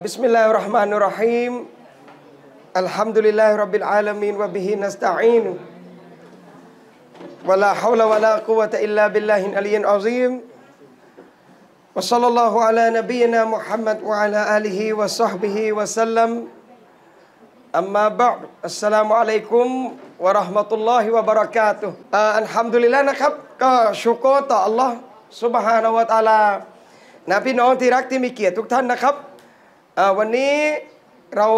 بسم الله الرحمن الرحيم الحمد لله رب العالمين وبه نستعين ولا حول ولا قوة إلا بالله العلي العظيم وصلى الله على نبينا محمد وعلى آله وصحبه وسلم أما بعد السلام عليكم ورحمة الله وبركاته الحمد لله نحب شكوت الله سبحانه وتعالى نبي نون تيراك تيميكي تكتن نخب วันนี้เรา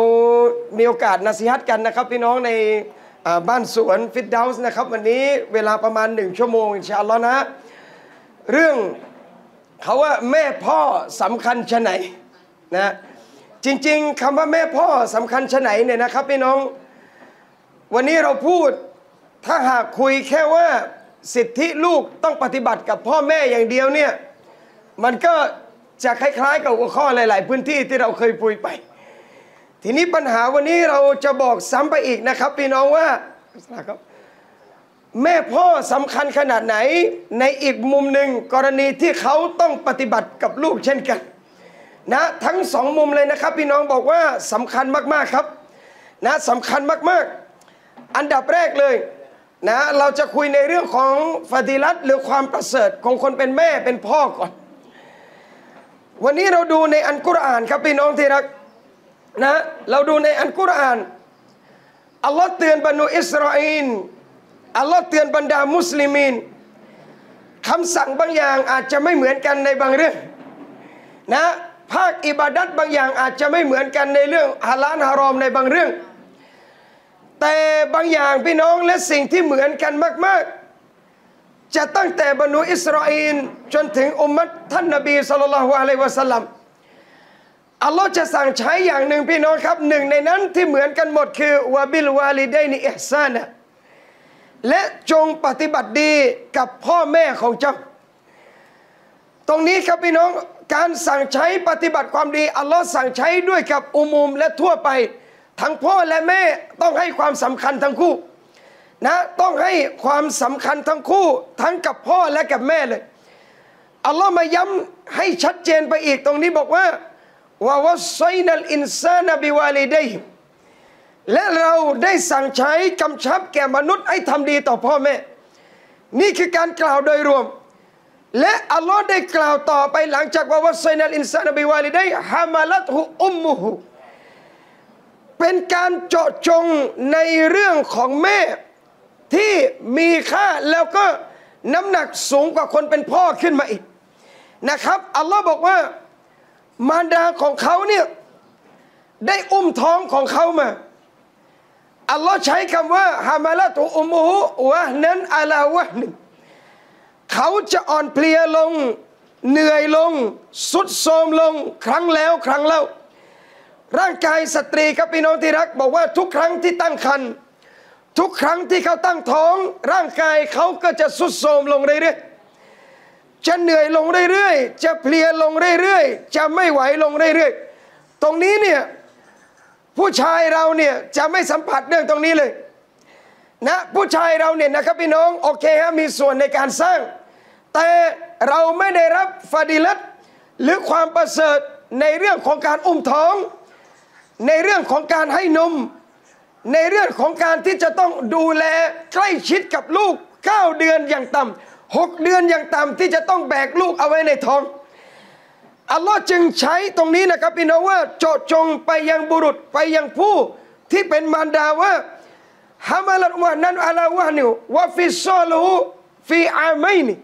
มีโอกาสนาสิฮัตกันนะครับพี่น้องในบ้านสวนฟิตเดลส์นะครับ วันนี้เวลาประมาณหนึ่งชั่วโมงอินชาอัลลอฮ์นะ เรื่องเขาว่าแม่พ่อสำคัญชะไหนนะจริงๆคำว่าแม่พ่อสำคัญชะไหนเนี่ยนะครับพี่น้อง วันนี้เราพูดถ้าหากคุยแค่ว่าสิทธิลูกต้องปฏิบัติกับพ่อแม่อย่างเดียวเนี่ยมันก็ จะคล้าย ๆ กับหัวข้อหลาย ๆ พื้นที่ที่เราเคยพูดไป ทีนี้ปัญหาวันนี้เราจะบอกซ้ำไปอีกนะครับพี่น้องว่าครับแม่พ่อสำคัญขนาดไหนในอีกมุมหนึ่งกรณีที่เขาต้องปฏิบัติกับลูกเช่นกันนะทั้งสองมุมเลยนะครับ พี่น้องบอกว่าสำคัญมากๆครับนะสำคัญมากๆ อันดับแรกเลยนะเราจะคุยในเรื่องของฟาดิลัตหรือความประเสริฐของคนเป็นแม่เป็นพ่อก่อน วันนี้เราดูในอันกุรอานครับพี่น้องที่รักนะเราดูในอันกุรอานอัลลอฮ์เตือนบรรดาอิสราเอลอัลลอฮ์เตือนบรรดามุสลิมินคำสั่งบางอย่างอาจจะไม่เหมือนกันในบางเรื่องนะภาคอิบาดัตบางอย่างอาจจะไม่เหมือนกันในเรื่องฮาลาลฮารอมในบางเรื่อง แต่บางอย่างพี่น้องและสิ่งที่เหมือนกันมาก ๆ จะตั้งแต่บรรดอิสราเอลจนถึงอุมมัตท่านนบีสุลต่านละฮ์อะลัยวะสัลลัมอัลลอฮ์จะสั่งใช้อย่างหนึ่งพี่น้องครับหนึ่งในนั้นที่เหมือนกันหมดคือวะบิลวาลิดนิอิฮซานะและจงปฏิบัติดีกับพ่อแม่ของเจ้า ตรงนี้ครับพี่น้องการสั่งใช้ปฏิบัติความดีอัลลอฮ์สั่งใช้ด้วยกับอุมุมและทั่วไป ทั้งพ่อและแม่ต้องให้ความสำคัญทั้งคู่ นะต้องให้ความสำคัญทั้งคู่ทั้งกับพ่อและกับแม่เลยอัลลอฮ์มาย้ำให้ชัดเจนไปอีกตรงนี้บอกว่าวาวัสไซนัลอินซานบิวาลิดัยและเราได้สั่งใช้กำชับแก่มนุษย์ให้ทำดีต่อพ่อแม่ นี่คือการกล่าวโดยรวม และอัลลอฮ์ได้กล่าวต่อไปหลังจากวาวัสไซนัลอินซานบิวาลิดัยฮามาลัตฮุอุมมุฮุเป็นการเจาะจงในเรื่องของแม่ ที่มีค่าแล้วก็น้ำหนักสูงกว่าคนเป็นพ่อขึ้นมาอีกนะครับ อัลลอฮ์บอกว่ามารดาของเขาเนี่ยได้อุ้มท้องของเขามา อัลลอฮ์ใช้คำว่าฮามาละตุอุมูวะนั้นอาลาวะหนึ่งเขาจะอ่อนเพลียลงเหนื่อยลง สุดโทมลงครั้งแล้วครั้งเล่า ร่างกายสตรีครับพี่น้องที่รัก บอกว่าทุกครั้งที่ตั้งครรภ์ ทุกครั้งที่เขาตั้งท้องร่างกายเขาก็จะสุดโทรมลงเรื่อยๆจะเหนื่อยลงเรื่อยๆ จะเพลียลงเรื่อยๆ จะไม่ไหวลงเรื่อยๆ ตรงนี้เนี่ยผู้ชายเราเนี่ยจะไม่สัมผัสเรื่องตรงนี้เลยนะผู้ชายเราเนี่ยนะครับพี่น้องโอเคฮะมีส่วนในการสร้าง แต่เราไม่ได้รับฟาดิลัตหรือความประเสริฐในเรื่องของการอุ้มท้อง ในเรื่องของการให้นม ในเรื่องของการที่จะต้องดูแลใกล้ชิดกับลูก 9 เดือนอย่างต่ำหกเดือนอย่างต่ำที่จะต้องแบกลูกเอาไว้ในท้อง อัลลอฮ์จึงใช้ตรงนี้นะครับพี่น้องว่าเจาะจงไปยังบุรุษไปยังผู้ที่เป็นมารดาว่าฮามาลัดวะนั้นอาลาวะนิววะฟิซอลูฟีอาไมนี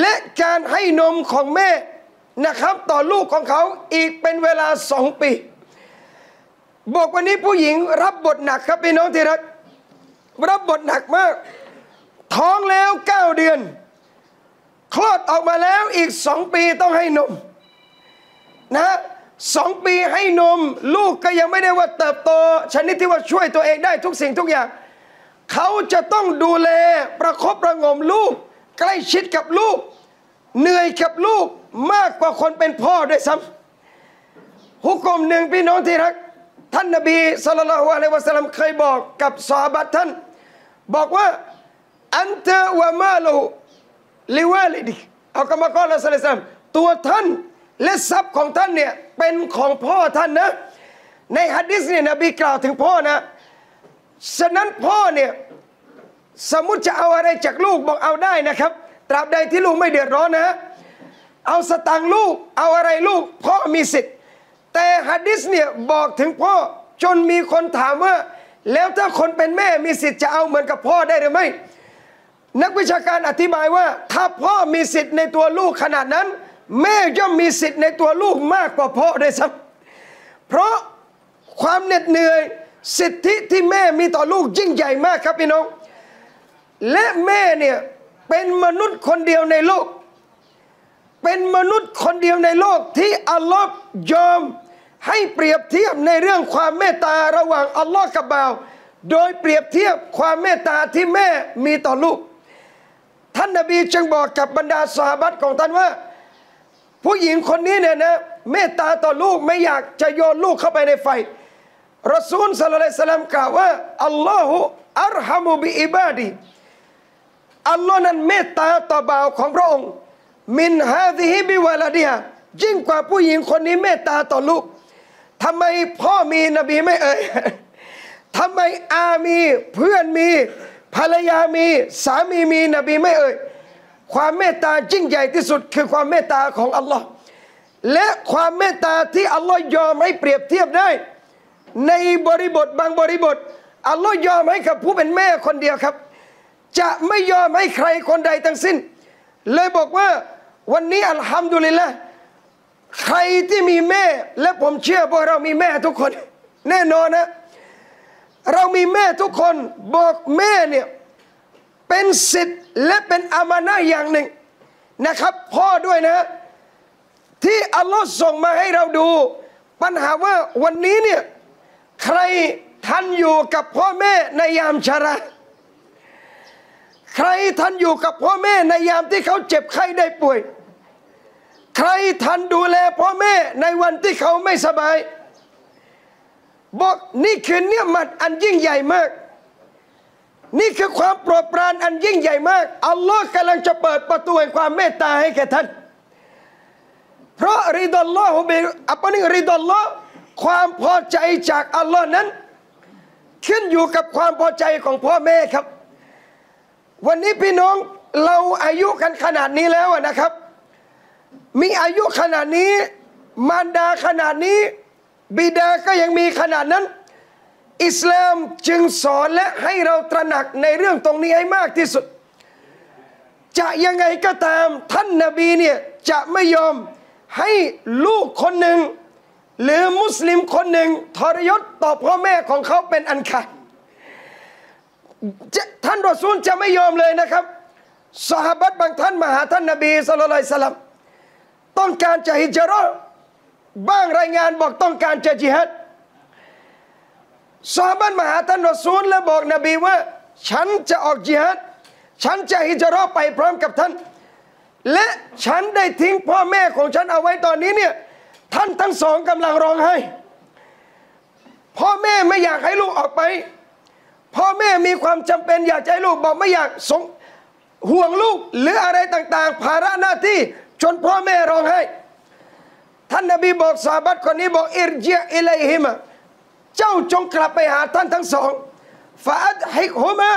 และการให้นมของแม่นะครับ ต่อลูกของเขาอีกเป็นเวลาสองปี บอกวันนี้ผู้หญิงรับบทหนักครับพี่น้องที่รัก รับบทหนักมาก ท้องแล้วเก้าเดือน คลอดออกมาแล้วอีกสองปีต้องให้นม นะสองปีให้นม ลูกก็ยังไม่ได้ว่าเติบโต ชนิดที่ว่าช่วยตัวเองได้ทุกสิ่งทุกอย่าง เขาจะต้องดูแลประคบประงมลูก ใกล้ชิดกับลูก เหนื่อยกับลูกมากกว่าคนเป็นพ่อด้วยซ้ำฮุกกลมหนึ่งพี่น้องที่รัก ท่านนบีสุลต่านละฮ์อะลัยวะสัลลัมเคยบอกกับซอฮาบะท่าน บอกว่าอันเตวะมาลูลิวาลิดิเอากรรมกรละสัลลัมตัวท่านและทรัพย์ของท่านเนี่ยเป็นของพ่อท่านนะ ในฮะดิษเนี่ยนบีกล่าวถึงพ่อนะฉะนั้นพ่อเนี่ยสมมติจะเอาอะไรจากลูกบอกเอาได้นะครับ ตราบใดที่ลูกไม่เดือดร้อนนะ เอาสตังลูกเอาอะไรลูกพ่อมีสิทธิ์ แต่ฮะดิษเนี่ยบอกถึงพ่อจนมีคนถามว่า แล้วถ้าคนเป็นแม่มีสิทธิ์จะเอาเหมือนกับพ่อได้หรือไม่ นักวิชาการอธิบายว่า ถ้าพ่อมีสิทธิ์ในตัวลูกขนาดนั้น แม่ย่อมมีสิทธิ์ในตัวลูกมากกว่าพ่อด้วยซ้ำเพราะความเหน็ดเหนื่อยสิทธิที่แม่มีต่อลูกยิ่งใหญ่มากครับพี่น้อง และแม่เนี่ยเป็นมนุษย์คนเดียวในโลก เป็นมนุษย์คนเดียวในโลกที่อัลลอฮ์ยอม ให้เปรียบเทียบในเรื่องความเมตตาระหว่างอัลลอฮ์กับบ่าว โดยเปรียบเทียบความเมตตาที่แม่มีต่อลูก ท่านนบีจึงบอกกับบรรดาสหบัตของท่านว่า ผู้หญิงคนนี้เนี่ยนะเมตตาต่อลูกไม่อยากจะโยนลูกเข้าไปในไฟรอซูลสัลลัลลสลัมกล่าวว่าอัลลอฮฺอัลฮัมุบิอิบาดีอัลลอฮ์นั้นเมตตาต่อบ่าวของพระองค์ มินฮาดิฮิบิวาลาดีฮะยิ่งกว่าผู้หญิงคนนี้เมตตาต่อลูก ทำไมพ่อมีนบีไม่เอ่ยทำไมอามีเพื่อนมีภรรยามีสามีมีนบีไม่เอ่ยความเมตตายิ่งใหญ่ที่สุดคือความเมตตาของอัลลอฮ์และความเมตตาที่อัลลอฮ์ยอมให้เปรียบเทียบได้ ในบริบทบางบริบทอัลลอฮ์ยอมให้กับผู้เป็นแม่คนเดียวครับ จะไม่ยอมให้ใครคนใดทั้งสิ้น เลยบอกว่าวันนี้อัลฮัมดุลิลละ ใครที่มีแม่ และผมเชื่อว่าเรามีแม่ทุกคน แน่นอนนะ เรามีแม่ทุกคนบอกแม่เนี่ยเป็นสิทธิ์และเป็นอามานะอย่างหนึ่งนะครับ พ่อด้วยนะ ที่อัลลอฮ์ส่งมาให้เราดู ปัญหาว่าวันนี้เนี่ยใครทันอยู่กับพ่อแม่ในยามชราใครทันอยู่กับพ่อแม่ในยามที่เขาเจ็บไข้ได้ป่วย ใครทันดูแลพ่อแม่ในวันที่เขาไม่สบาย บอกนี่คือเนื้อมัดอันยิ่งใหญ่มาก นี่คือความโปรดปรานอันยิ่งใหญ่มาก อัลลอฮ์กำลังจะเปิดประตูแห่งความเมตตาให้แก่ท่าน เพราะริดอลลอฮ์เบอัปนิริดอลลอฮ์ความพอใจจากอัลลอฮ์นั้น ขึ้นอยู่กับความพอใจของพ่อแม่ครับ วันนี้พี่น้องเราอายุกันขนาดนี้แล้วนะครับ มีอายุขนาดนี้ มารดาขนาดนี้ บิดาก็ยังมีขนาดนั้น อิสลามจึงสอนและให้เราตระหนักในเรื่องตรงนี้ให้มากที่สุด จะยังไงก็ตามท่านนาบีเนี่ยจะไม่ยอมให้ลูกคนหนึ่ง หรือมุสลิมคนหนึ่งทรยศต่อพ่อแม่ของเขาเป็นอันขาดท่านรอซูลจะไม่ยอมเลยนะครับสหบัตบางท่านมาหาท่านนาบีสุลต่านสลัม ต้องการจะฮิจรัตบ้างรายงานบอกต้องการจะจิฮัดสหบัตมาหาท่านรอซูลและบอกนบีว่า ฉันจะออกจิฮัดฉันจะฮิจรัตไปพร้อมกับท่าน และฉันได้ทิ้งพ่อแม่ของฉันเอาไว้ตอนนี้เนี่ยท่านทั้งสองกำลังร้องไห้พ่อแม่ไม่อยากให้ลูกออกไป พ่อแม่มีความจำเป็นอยากให้ลูกบอกไม่อยากสงห่วงลูกหรืออะไรต่างๆ ภาระหน้าที่ จนพ่อแม่ร้องไห้ท่านนบีบอกสาบัตคนนี้บอกอิรเจอิเลฮิมะเจ้าจงกลับไปหาท่านทั้งสองฟาดฮิกฮุมะ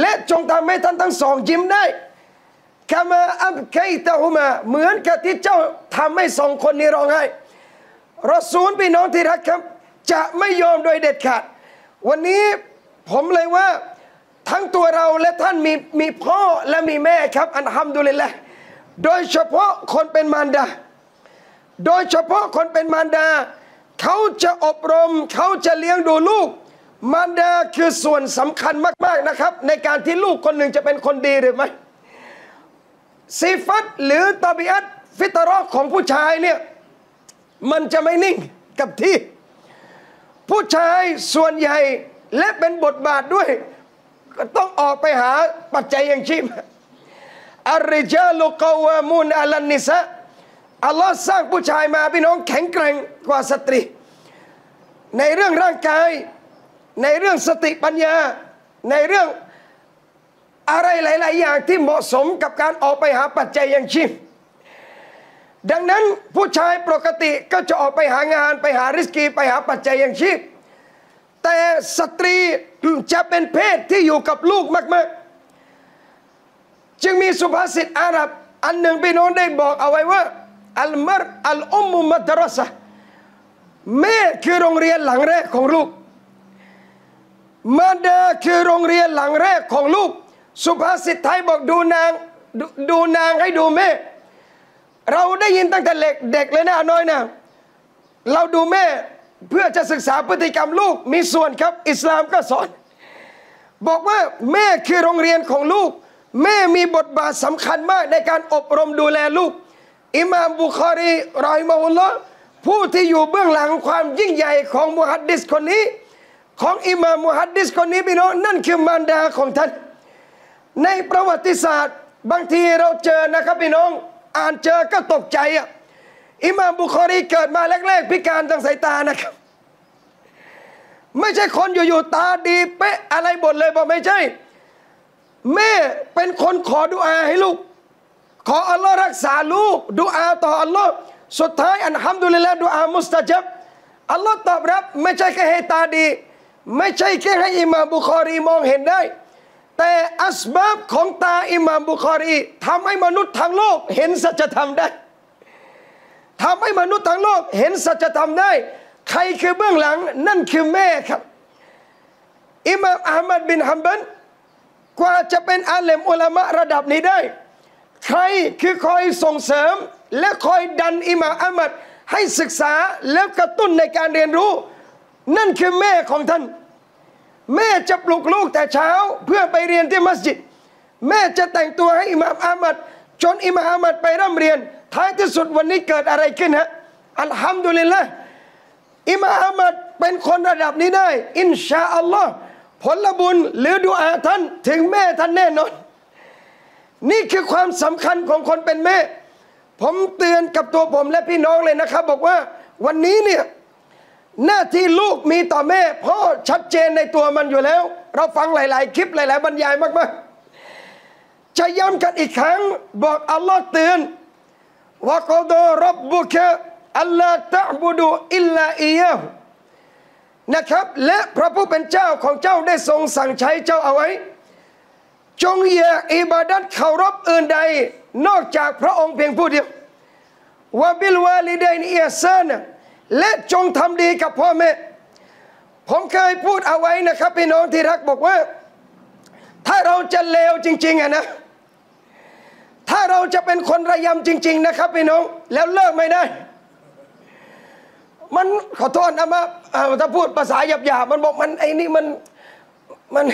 และจงทำให้ท่านทั้งสองยิ้มได้คามาอับไคตะฮุมาเหมือนกับที่เจ้าทำให้สองคนนี้ร้องไห้รอซูลพี่น้องที่รักครับ จะไม่ยอมโดยเด็ดขาด วันนี้ผมเลยว่าทั้งตัวเราและท่านมีมีพ่อและมีแม่ครับอันฮัมดุลิลละ โดยเฉพาะคนเป็นมารดา โดยเฉพาะคนเป็นมารดา เขาจะอบรม เขาจะเลี้ยงดูลูก มารดาคือส่วนสำคัญมาก ๆนะครับ ในการที่ลูกคนหนึ่งจะเป็นคนดีหรือไม่ซีฟัตหรือตบิอัตฟิตรอของผู้ชายเนี่ยมันจะไม่นิ่งกับที่ ผู้ชายส่วนใหญ่และเป็นบทบาทด้วย ก็ต้องออกไปหาปัจจัยยังชีพ อาริจาลุกวามูนอัลันนิสะอัลลอฮ์สร้างผู้ชายมาพี่น้องแข็งแกร่งกว่าสตรี ในเรื่องร่างกาย ในเรื่องสติปัญญา ในเรื่องอะไรหลาย ๆ อย่างที่เหมาะสมกับการออกไปหาปัจจัยยังชีพดังนั้นผู้ชายปกติก็จะออกไปหางานไปหาริสกีไปหาปัจจัยยังชีพ แต่สตรีจะเป็นเพศที่อยู่กับลูกมาก ๆ จึงมีสุภาษิตอาหรับ อันหนึ่งพี่น้องได้บอกเอาไว้ว่าอัลมารอัลอุมมุมัตรสะแม่คือโรงเรียนหลังแรกของลูกมารดาคือโรงเรียนหลังแรกของลูก สุภาษิตไทยบอกดูนางดูนางให้ดูแม่ เราได้ยินตั้งแต่เด็กเด็กเลยนะพี่น้องนะ เราดูแม่เพื่อจะศึกษาพฤติกรรมลูกมีส่วนครับ อิสลามก็สอน บอกว่าแม่คือโรงเรียนของลูก แม่มีบทบาทสำคัญมากในการอบรมดูแลลูก อิมามบุคารีرحمه اللهผู้ที่อยู่เบื้องหลังความยิ่งใหญ่ของมุฮัดดิสคนนี้ ของอิมามมุฮัดดิสคนนี้พี่น้องนั่นคือมารดาของท่าน ในประวัติศาสตร์ บางทีเราเจอนะครับพี่น้อง อ่านเจอก็ตกใจอะอิมามบุคอรีเกิดมาแรกๆ พิการทางสายตานะครับ ไม่ใช่คนอยู่ๆตาดีเป๊ะอะไรบทเลยบอกไม่ใช่ แม่เป็นคนขอดุอาให้ลูก ขออัลลอฮ์รักษาลูกดุอาต่ออัลลอฮ์สุดท้ายอันฮัมดุลิลละดุอามุสตะจับอัลลอฮ์ตอบรับ ไม่ใช่แค่ให้ตาดี ไม่ใช่แค่ให้อิหมามบุคอรีมองเห็นได้ แต่อัสบับของตาอิหมามบุคอรีทำให้มนุษย์ทั้งโลก เห็นสัจธรรมได้ทำให้มนุษย์ทั้งโลก เห็นสัจธรรมได้ ใครคือเบื้องหลังนั่นคือแม่ครับอิหมามอัลมัดบินฮัมบัน กว่าจะเป็นอาเลมอุลามะระดับนี้ได้ ใครคือคอยส่งเสริม และคอยดันอิมาอัลมัดให้ศึกษาแล้วกระตุ้นในการเรียนรู้ นั่นคือแม่ของท่าน แม่จะปลุกลูกแต่เช้าเพื่อไปเรียนที่มัสยิด แม่จะแต่งตัวให้อิหม่ามอามัดจนอิหม่ามอามัดไปร่ำเรียน ท้ายที่สุดวันนี้เกิดอะไรขึ้นฮะอัลฮัมดุลิลละอิหม่ามอามัดเป็นคนระดับนี้ได้ อินชาอัลลอฮ์ ผลบุญหรือดุอาท่านถึงแม่ท่านแน่นอน นี่คือความสำคัญของคนเป็นแม่ ผมเตือนกับตัวผมและพี่น้องเลยนะครับ บอกว่าวันนี้เนี่ยหน้าที่ลูกมีต่อแม่พ่อชัดเจนในตัวมันอยู่แล้ว เราฟังหลาย ๆ คลิปหลาย ๆ บรรยายมาก ๆ จะย้ำกันอีกครั้ง บอกอัลลอฮ์เตือนว่ากอดรับบุคอัลลอฮ์ตะบุดูอิลลาอียะ นะครับ และพระผู้เป็นเจ้าของเจ้าได้ทรงสั่งใช้เจ้าเอาไว้ จงอย่าอิบาดัตเคารพอื่นใดนอกจากพระองค์เพียงผู้เดียววะบิลวาลิดัยนอิยซานและจงทำดีกับพ่อแม่ ผมเคยพูดเอาไว้นะครับพี่น้องที่รักบอกว่า ถ้าเราจะเลวจริงๆอะนะ ถ้าเราจะเป็นคนระยำจริง ๆ นะครับพี่น้องแล้วเลิกไม่ได้ มันขอโทษนะมาถ้าพูดภาษาหยาบๆมันบอกมันไอ้นี่มันมัน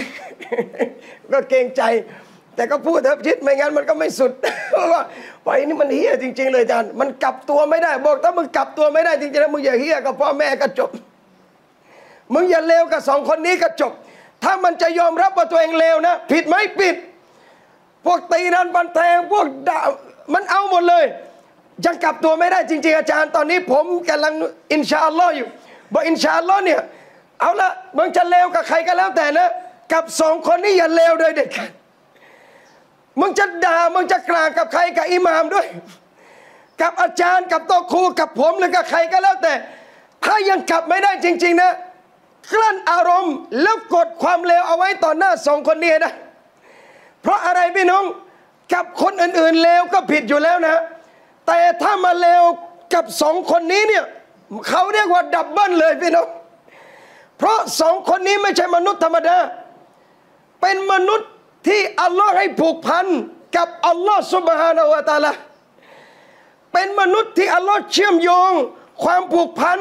ก็เกรงใจ แต่ก็พูดเถอะชิดไม่งั้นมันก็ไม่สุดว่าไอ้นี่มันเฮี้ยจริง ๆ เลยอาจารย์มันกลับตัวไม่ได้ บอกถ้ามึงกลับตัวไม่ได้จริงๆแล้วมึงอย่าเฮี้ยกับพ่อแม่ก็จบ มึงอย่าเลวกับสองคนนี้ก็จบ ถ้ามันจะยอมรับว่าตัวเองเลวนะผิดไหมผิด พวกตีนันบันแทงพวกด่ามันเอาหมดเลย ยังกลับตัวไม่ได้จริง ๆ อาจารย์ ตอนนี้ผมกำลังอินชาอัลลอฮ์อยู่บอกอินชาอัลลอฮ์เนี่ยเอาละมึงจะเลวกับใครก็แล้วแต่นะ กับสองคนนี้อย่าเลวเลยเด็ดขาดมึงจะด่ามึงจะกลางกับใครกับอิหมามด้วย กับอาจารย์กับโต๊ะครูกับผมหรือกับใครก็แล้วแต่ ถ้ายังกลับไม่ได้จริง ๆ นะกลั้นอารมณ์แล้วกดความเลวเอาไว้ต่อหน้าสองคนนี้นะเพราะอะไรพี่น้องกับคนอื่นๆเลวก็ผิดอยู่แล้วนะ แต่ถ้ามาเลวกับสองคนนี้เนี่ยเขาเรียกว่าดับเบิลเลยพี่น้องเพราะสองคนนี้ไม่ใช่มนุษย์ธรรมดา เป็นมนุษย์ที่อัลลอฮ์ให้ผูกพันกับอัลลอฮ์สุบฮานาวะตาลาเป็นมนุษย์ที่อัลลอฮ์เชื่อมโยง ความผูกพัน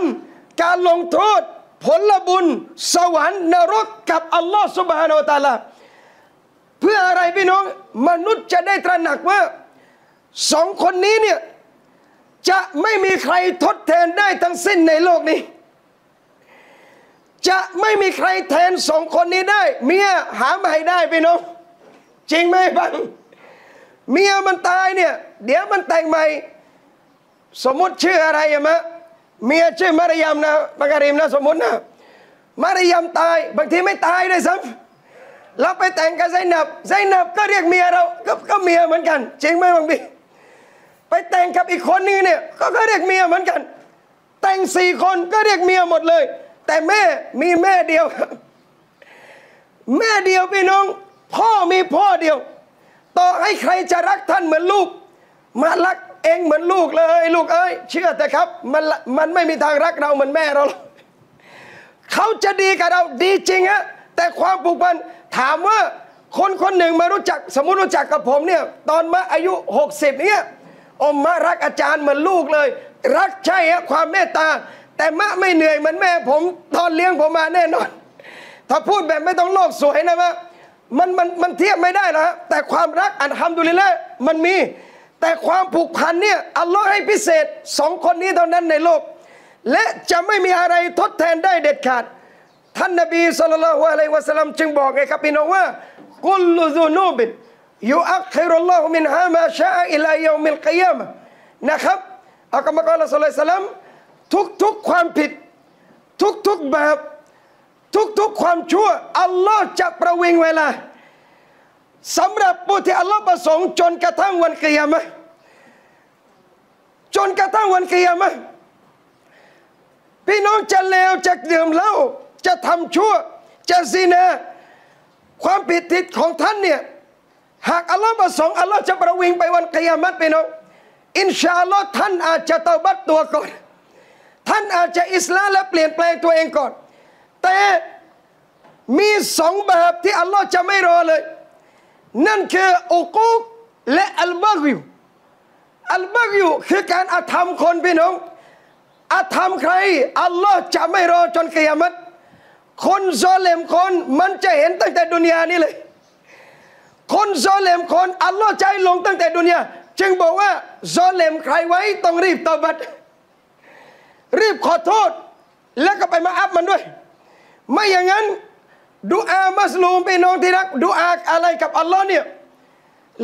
การลงโทษ ผลบุญ สวรรค์นรกกับอัลลอฮ์สุบฮานาวะตาลาเพื่ออะไรพี่น้อง มนุษย์จะได้ตระหนักว่าสองคนนี้เนี่ย จะไม่มีใครทดแทนได้ทั้งสิ้นในโลกนี้ จะไม่มีใครแทนสองคนนี้ได้ เมียหาใหม่ได้พี่น้องจริงไหมบังเมียมันตายเนี่ย เดี๋ยวมันแต่งใหม่ สมมติชื่ออะไรอะมะเมียชื่อมารยามนะบังการิมนะสมมตินะมารยามตาย บางทีไม่ตายด้วยซ้ำเราไปแต่งกับไซนับไซนับก็เรียกเมียเราก็ก็เมียเหมือนกัน จริงไหมบางพี่ ไปแต่งกับอีกคนนึงเนี่ยก็ก็เรียกเมียเหมือนกัน แต่งสี่คนก็เรียกเมียหมดเลย แต่แม่มีแม่เดียวครับแม่เดียวพี่น้อง พ่อมีพ่อเดียว ต่อให้ใครจะรักท่านเหมือนลูก มารักเองเหมือนลูกเลย ลูกเอ้ยเชื่อแต่ครับมันมันไม่มีทางรักเราเหมือนแม่เราเขาจะดีกับเราดีจริงฮะแต่ความผูกพันถามว่าคนคนหนึ่งมารู้จัก สมมติรู้จักกับผมเนี่ย ตอนมาอายุ 60เนี่ย อมมารักอาจารย์เหมือนลูกเลย รักใช่ฮะความเมตตา แต่มะไม่เหนื่อยเหมือนแม่ผมตอนเลี้ยงผมมาแน่นอน ถ้าพูดแบบไม่ต้องโลกสวยนะว่ามันมันมันเทียบไม่ได้หรอกแต่ความรักอันทำดุลิละมันมี แต่ความผูกพันเนี่ยอัลลอฮ์ให้พิเศษสองคนนี้เท่านั้นในโลก และจะไม่มีอะไรทดแทนได้เด็ดขาด ท่านนบีสุลต่านละฮ์อะลัยวะสัลลัมจึงบอกไงครับพี่น้องว่ากุลลุซูนูบิน ยูอัคฮิรุลลอฮุมินฮามาชาอิลายอมิลกิยามะนะครับอัลกัมกอลสุลต่านสัลลัมทุกทุกความผิด ทุกทุกแบบทุกทุกความชั่ว อัลลอฮ์จะประวิงเวลาสำหรับผู้ที่อัลลอฮ์ประสงค์จนกระทั่งวันกิยามะจนกระทั่งวันกิยามะพี่น้องจะเลวจะดื่มเหล้าจะทำชั่ว จะซีนา ความผิดทิศของท่านเนี่ย หากอัลลอฮ์ประสงค์อัลลอฮ์จะประวิงไปวันกิยามัตพี่น้องอินชาอัลลอฮ์ท่านอาจจะเตาบัตตัวก่อน ท่านอาจจะอิสลามและเปลี่ยนแปลงตัวเองก่อน แต่มีสองแบบที่อัลลอฮ์จะไม่รอเลย นั่นคืออุกุกและอัลบักยูอัลบักยูคือการอาธรรมคนพี่น้องอาธรรมใคร อัลลอฮ์จะไม่รอจนกิยามัตคนซอเลมคนมันจะเห็นตั้งแต่ดุนยานี้เลย คนซอเลมคนอัลลอฮ์ใจลงตั้งแต่ดุนยาจึงบอกว่าซอเลมใครไว้ต้องรีบตอบัดรีบขอโทษ แล้วก็ไปมาอัพมันด้วย ไม่อย่างนั้นดูอามัสลูมพี่น้องที่รักดูอาอะไรกับอัลลอฮ์เนี่ย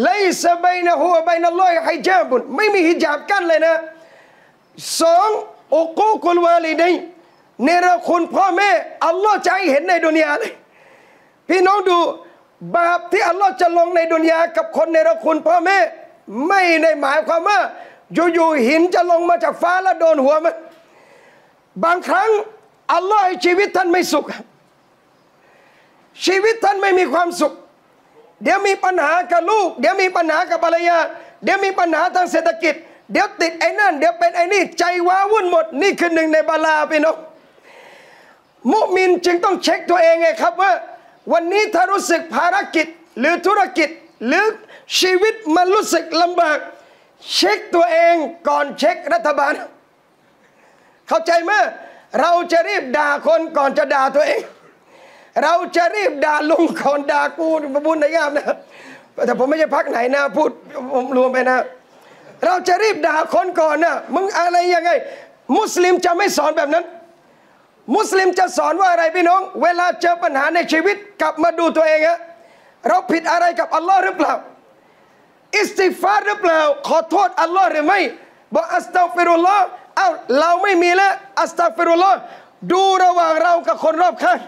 ไลซะบนะหัวบนัลลอฮ์ฮิจาบุนไม่มีฮิญาบกั้นเลยนะสองอุกูกุลวาลิดัยเนรคุณพ่อแม่อัลลอฮ์ให้เห็นในดุนยาเลยพี่น้องดู บาปที่อัลลอฮ์จะลงในดุนยากับคนเนรคุณพ่อแม่ ไม่ได้หมายความว่า อยู่ๆหินจะลงมาจากฟ้าแล้วโดนหัวมัน บางครั้งอัลลอฮ์ให้ชีวิตท่านไม่สุข ชีวิตท่านไม่มีความสุข เดี๋ยวมีปัญหากับลูก เดี๋ยวมีปัญหากับภรรยา เดี๋ยวมีปัญหาทางเศรษฐกิจ เดี๋ยวติดไอ้นั่น เดี๋ยวเป็นไอ้นี่ใจว้าวุ่นหมด นี่คือหนึ่งในบาลาพี่น้องมุมินจึงต้องเช็คตัวเองไงครับว่า วันนี้ถ้ารู้สึกภารกิจหรือธุรกิจหรือชีวิตมันรู้สึกลำบาก เช็คตัวเองก่อนเช็ครัฐบาล เข้าใจไหมเราจะรีบด่าคนก่อนจะด่าตัวเอง เราจะรีบด่าลุงก่อนด่ากูบุญในยามนะแต่ผมไม่ใช่พักไหนนะพูดผมรวมไปนะ เราจะรีบด่าคนก่อนนะมึงอะไรยังไง มุสลิมจะไม่สอนแบบนั้น มุสลิมจะสอนว่าอะไรพี่น้อง เวลาเจอปัญหาในชีวิตกลับมาดูตัวเองฮะเราผิดอะไรกับอัลลอฮ์หรือเปล่า อิสติฟารหรือเปล่า ขอโทษอัลลอฮ์หรือไม่บอกอัสตัฟิรุลลอฮ์เอ้าเราไม่มีแล้วอัสตัฟิรุลลอฮ์ดูระหว่างเรากับคนรอบข้าง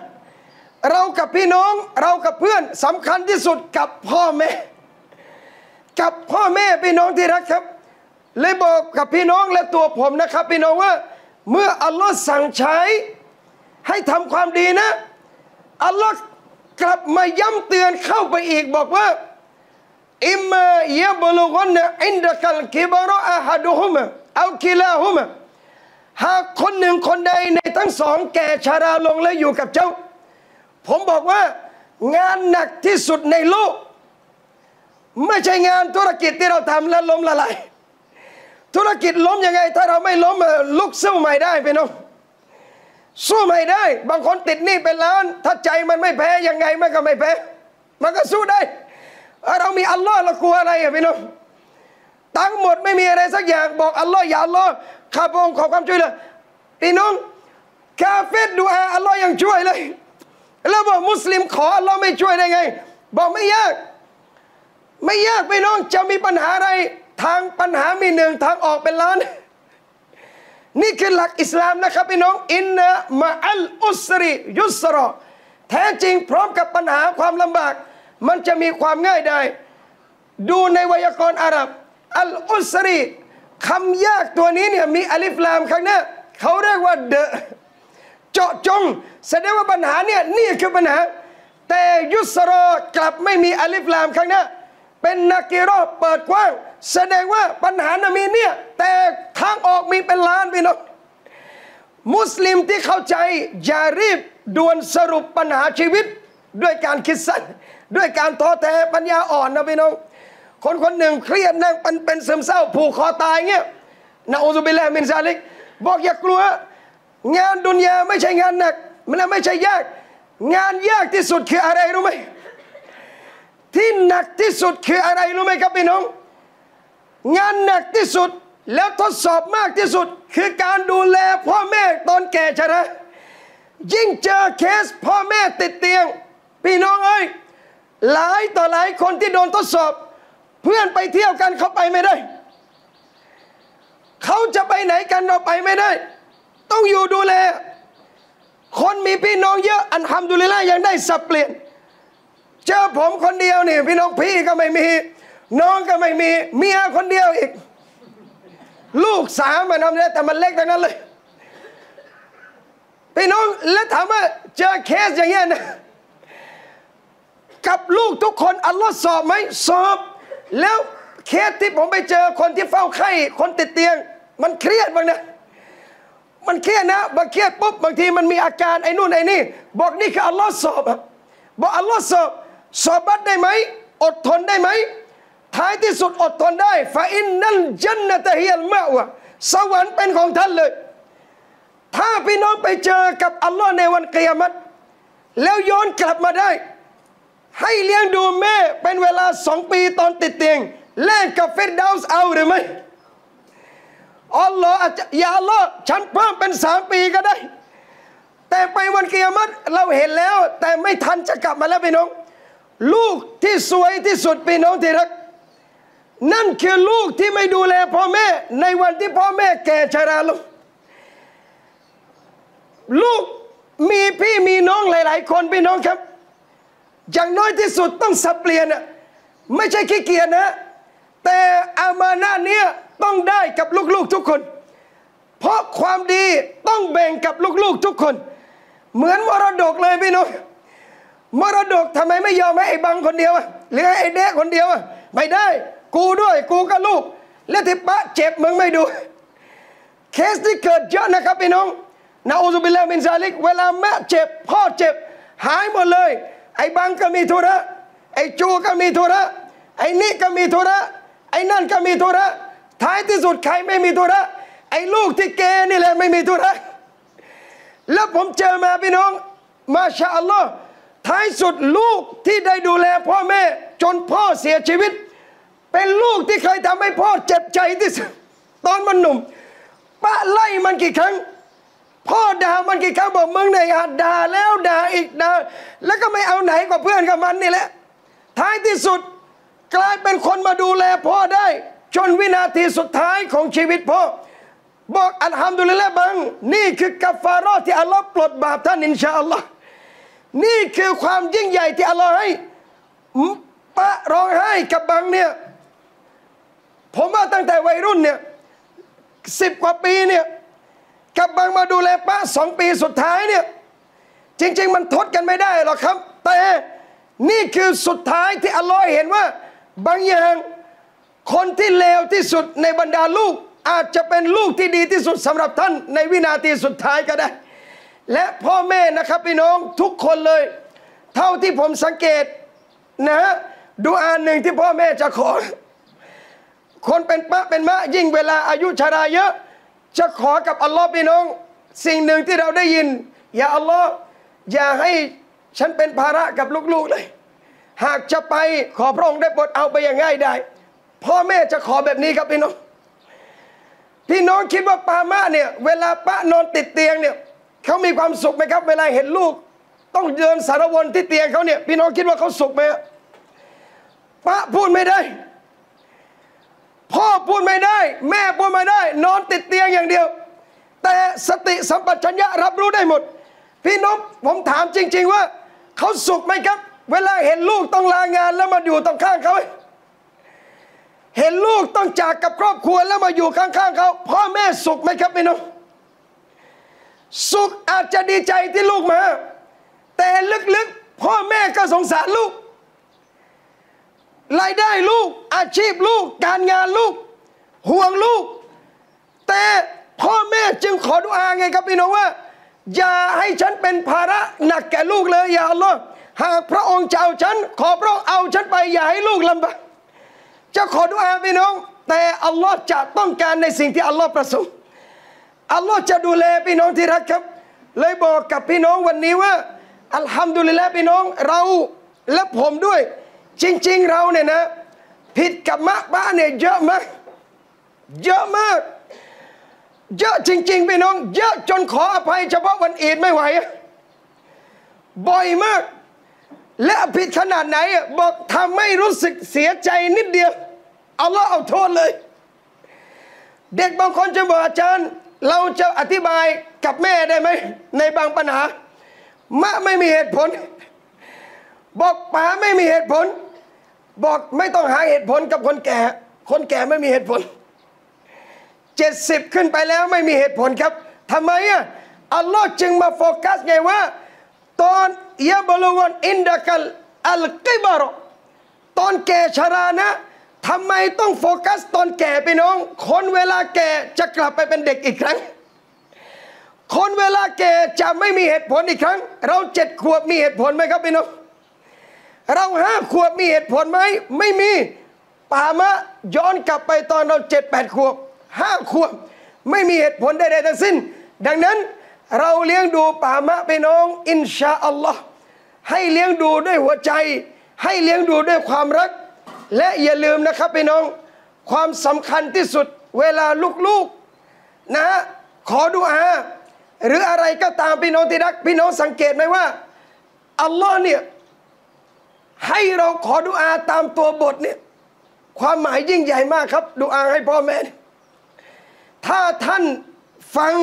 เรากับพี่น้องเรากับเพื่อนสำคัญที่สุดกับพ่อแม่ กับพ่อแม่พี่น้องที่รักครับ เลยบอกกับพี่น้องและตัวผมนะครับ พี่น้องว่า เมื่ออัลลอฮ์สั่งใช้ ให้ทำความดีนะ อัลลอฮ์กลับมาย้ำเตือนเข้าไปอีกบอกว่าอิมมายบลุกันอินดะกัลกิบรออาฮัดุฮุมเอาคิลาฮุมหากคนหนึ่งคนใดในทั้งสองแก่ชาราลงและอยู่กับเจ้า ผมบอกว่างานหนักที่สุดในโลก ไม่ใช่งานธุรกิจที่เราทำแล้วล้มละลายธุรกิจล้มยังไง ถ้าเราไม่ล้มลุกสู้ใหม่ได้พี่น้อง สู้ไม่ได้ บางคนติดหนี้เป็นล้าน ถ้าใจมันไม่แพ้ยังไงมันก็ไม่แพ้ มันก็สู้ได้ เรามีอัลลอฮ์เรากลัวอะไรอะพี่น้องทั้งหมดไม่มีอะไรสักอย่างบอกอัลลอฮ์อย่าอัลลอฮ์ข้าพงขอความช่วยเหลือพี่น้องกาเฟตดูอาอัลลอฮ์ยังช่วยเลย แล้วบอกมุสลิมขออัลลอฮ์ไม่ช่วยได้ไง บอกไม่ยาก ไม่ยากพี่น้องจะมีปัญหาอะไร ทางปัญหามีหนึ่งทางออกเป็นล้าน นี่คือหลักอิสลามนะครับพี่น้องอินนะมาอัลอุสริยุสรอแท้จริงพร้อมกับปัญหาความลำบาก มันจะมีความง่ายได้ ดูในไวยากรณ์อาหรับ อัลอุสริคำยากตัวนี้เนี่ยมีอลิฟลามข้างหน้าเขาเรียกว่าเดะเจาะจง แสดงว่าปัญหาเนี่ยนี่คือปัญหา แต่ยุสรอกลับไม่มีอลิฟลามข้างหน้า เป็นนักกิรอเปิดกว้าง แสดงว่าปัญหานะมีเนี่ย แต่ทางออกมีเป็นล้านพี่น้องมุสลิมที่เข้าใจอย่ารีบด่วนสรุปปัญหาชีวิต ด้วยการคิดสั้นด้วยการท้อแท้ปัญญาอ่อนนะพี่น้อง คนคนหนึ่งเครียดนั่งเป็นเป็นซึมเศร้าผูกคอตายเงี้ยนะอูซุบิลลามินซาลิก บอกอย่ากลัว งานดุนยาไม่ใช่งานหนัก มันไม่ใช่ยาก งานยากที่สุดคืออะไรรู้ไหม ที่หนักที่สุดคืออะไรรู้ไหมครับพี่น้อง งานหนักที่สุดแล้วทดสอบมากที่สุด คือการดูแลพ่อแม่ตอนแก่ชนะยิ่งเจอเคสพ่อแม่ติดเตียง พี่น้องเอ้ยหลายต่อหลายคนที่โดนทดสอบ เพื่อนไปเที่ยวกันเขาไปไม่ได้ เขาจะไปไหนกันเราไปไม่ได้ ต้องอยู่ดูแล คนมีพี่น้องเยอะอันทำดูแลยังได้สับเปลี่ยน เจอผมคนเดียวนี่พี่น้องพี่ก็ไม่มี น้องก็ไม่มี เมียคนเดียวอีก ลูกสามมันทำได้แต่มันเล็กทั้งนั้นเลยพี่น้องแล้วถามว่าเจอเคสอย่างเงี้ยนะกับลูกทุกคนอัลลอฮ์สอบไหมสอบ แล้วเคสที่ผมไปเจอคนที่เฝ้าไข้คนติดเตียง มันเครียดบ้างนะมันเครียดนะบางเครียดปุ๊บบางทีมันมีอาการไอ้นู่นไอ้นี่ บอกนี่คืออัลลอฮ์สอบอะบอกอัลลอฮ์สอบ صبرได้ไหม อดทนได้ไหม ท้ายที่สุดอดทนได้فإن الجنة هي المأوىสวรรค์เป็นของท่านเลย ถ้าพี่น้องไปเจอกับอัลลอฮ์ในวันกิยามัตแล้วย้อนกลับมาได้ ให้เลี้ยงดูแม่เป็นเวลาสองปีตอนติดเตียงแลกกับเฟรดาวส์เอาหรือไม่อัลลอฮ์อาจจะย่าอัลลอฮ์ฉันเพิ่มเป็นสามปีก็ได้ แต่ไปวันกิยามัตเราเห็นแล้ว แต่ไม่ทันจะกลับมาแล้วพี่น้อง ลูกที่สวยที่สุดพี่น้องที่รัก นั่นคือลูกที่ไม่ดูแลพ่อแม่ ในวันที่พ่อแม่แก่ชราลงลูกมีพี่มีน้องหลาย ๆ คนพี่น้องครับ อย่างน้อยที่สุดต้องสับเปลี่ยนอะไม่ใช่ขี้เกียจนะ แต่อามานาเนี้ยต้องได้กับลูก ๆ ทุกคน เพราะความดีต้องแบ่งกับลูก ๆ ทุกคน เหมือนมรดกเลยพี่น้อง มรดกทำไมไม่ยอมให้ไอ้บังคนเดียวอะหรือไอ้เด็กคนเดียวอะไม่ได้ กูด้วยกูกับลูก และที่ปะเจ็บมึงไม่ดู เคสที่เกิดเยอะนะครับพี่น้องนาอูซุบิลลามินซาลิก เวลาแม่เจ็บ พ่อเจ็บ หายหมดเลย ไอ้บังก็มีธุระไอ้จูก็มีธุระไอ้นี่ก็มีธุระไอ้นั่นก็มีธุระท้ายที่สุดใครไม่มีธุระไอ้ลูกที่เกนี่แหละไม่มีธุระแล้วผมเจอมาพี่น้อง มาชาอัลลอฮ์ ท้ายสุดลูกที่ได้ดูแลพ่อแม่ จนพ่อเสียชีวิต เป็นลูกที่เคยทำให้พ่อเจ็บใจที่สุดตอนมันหนุ่มป้าไล่มันกี่ครั้ง พ่อด่ามันกี่ครั้งบอกมึงเนี่ยหัดด่าแล้วด่าอีกด่าแล้วก็ไม่เอาไหนกว่าเพื่อนกับมันนี่แหละ ท้ายที่สุดกลายเป็นคนมาดูแลพ่อได้ จนวินาทีสุดท้ายของชีวิตพ่อ บอกอัลฮัมดุลิลละบัง นี่คือกัฟฟารอที่อัลลอฮ์ปลดบาปท่านอินชาอัลลอฮ์ นี่คือความยิ่งใหญ่ที่อัลลอฮ์ให้ปะร้องไห้กับบังเนี่ยผมว่าตั้งแต่วัยรุ่นเนี่ยสิบกว่าปีเนี่ยกับบังมาดูแลป้าสองปีสุดท้ายเนี่ยจริง ๆ มันทดกันไม่ได้หรอกครับ แต่นี่คือสุดท้ายที่อัลลอฮ์เห็นว่าบางอย่างคนที่เลวที่สุดในบรรดาลูก อาจจะเป็นลูกที่ดีที่สุดสำหรับท่านในวินาทีสุดท้ายก็ได้ และพ่อแม่นะครับพี่น้องทุกคนเลย เท่าที่ผมสังเกตนะฮะดูอานหนึ่งที่พ่อแม่จะขอ คนเป็นปะเป็นมะยิ่งเวลาอายุชราเยอะ จะขอกับอัลลอฮ์พี่น้อง สิ่งหนึ่งที่เราได้ยิน อย่าอัลลอฮ์อย่าให้ฉันเป็นภาระกับลูกๆเลย หากจะไปขอพระองค์ได้โปรดเอาไปอย่างง่ายได้พ่อแม่จะขอแบบนี้ครับพี่น้อง พี่น้องคิดว่าปามาเนี่ย เวลาปะนอนติดเตียงเนี่ย เขามีความสุขไหมครับ เวลาเห็นลูก ต้องเดินสารวนที่เตียงเขาเนี่ยพี่น้องคิดว่าเขาสุขไหมปะพูดไม่ได้ พ่อพูดไม่ได้ แม่พูดไม่ได้ นอนติดเตียงอย่างเดียว แต่สติสัมปชัญญะรับรู้ได้หมด พี่น้องผมถามจริง ๆ ว่าเขาสุขไหมครับ เวลาเห็นลูกต้องลางานแล้วมาอยู่ตรงข้างเขาเห็นลูกต้องจากกับครอบครัวแล้วมาอยู่ข้างๆเขาพ่อแม่สุขไหมครับพี่น้อง สุขอาจจะดีใจที่ลูกมา แต่ลึกๆ พ่อแม่ก็สงสารลูก รายได้ลูก อาชีพลูก การงานลูก ห่วงลูก แต่พ่อแม่จึงขอดุอาไงครับพี่น้องว่า อย่าให้ฉันเป็นภาระหนักแก่ลูกเลยอย่าลลอหากพระองค์จะเอาฉัน ขอพระองค์เอาฉันไปอย่าให้ลูกลำบากจะขอดุอาพี่น้อง แต่อัลลอฮ์จะต้องการในสิ่งที่อัลลอฮ์ประสงค์ อัลลอฮ์จะดูแลพี่น้องที่รักครับ เลยบอกกับพี่น้องวันนี้ว่า อัลฮัมดุลิลละพี่น้องเราและผมด้วย จริง ๆ เราเนี่ยนะ ผิดกับมะบ้าเนี่ยเยอะมากเยอะมาก เยอะจริง ๆ พี่น้อง เยอะจนขออภัย เฉพาะวันอีดไม่ไหวบ่อยมาก และผิดขนาดไหน บอกทำไม่รู้สึกเสียใจนิดเดียวเอาละเอาโทษเลย เด็กบางคนจะบอกอาจารย์ เราจะอธิบายกับแม่ได้ไหม ในบางปัญหามะไม่มีเหตุผล บอกป๋าไม่มีเหตุผล บอกไม่ต้องหาเหตุผลกับคนแก่ คนแก่ไม่มีเหตุผลเจ็ดสิบขึ้นไปแล้วไม่มีเหตุผลครับทำไมอะอัลลอฮ์จึงมาโฟกัสไงว่า ตอนيبلغن عندك الอัลกิบารตอนแก่ชรานะ ทำไมต้องโฟกัสตอนแก่พี่น้อง คนเวลาแก่จะกลับไปเป็นเด็กอีกครั้ง คนเวลาแก่จะไม่มีเหตุผลอีกครั้ง เราเจ็ดขวบมีเหตุผลไหมครับพี่น้อง เราห้าขวบมีเหตุผลไหม ไม่มีป่ามะย้อนกลับไปตอนเราเจ็ดแปดขวบห้าขวบ ไม่มีเหตุผลใดๆทั้งสิ้น ดังนั้นเราเลี้ยงดูป่ามะพี่น้อง อินชาอัลลอฮ์ให้เลี้ยงดูด้วยหัวใจ ให้เลี้ยงดูด้วยความรัก และอย่าลืมนะครับพี่น้อง ความสำคัญที่สุดเวลาลูกๆนะขอดุอาหรืออะไรก็ตามพี่น้องที่รัก พี่น้องสังเกตไหมว่าอัลลอฮ์เนี่ยให้เราขอดุอาตามตัวบทเนี่ยความหมายยิ่งใหญ่มากครับดุอาให้พ่อแม่ ถ้าท่านฟัง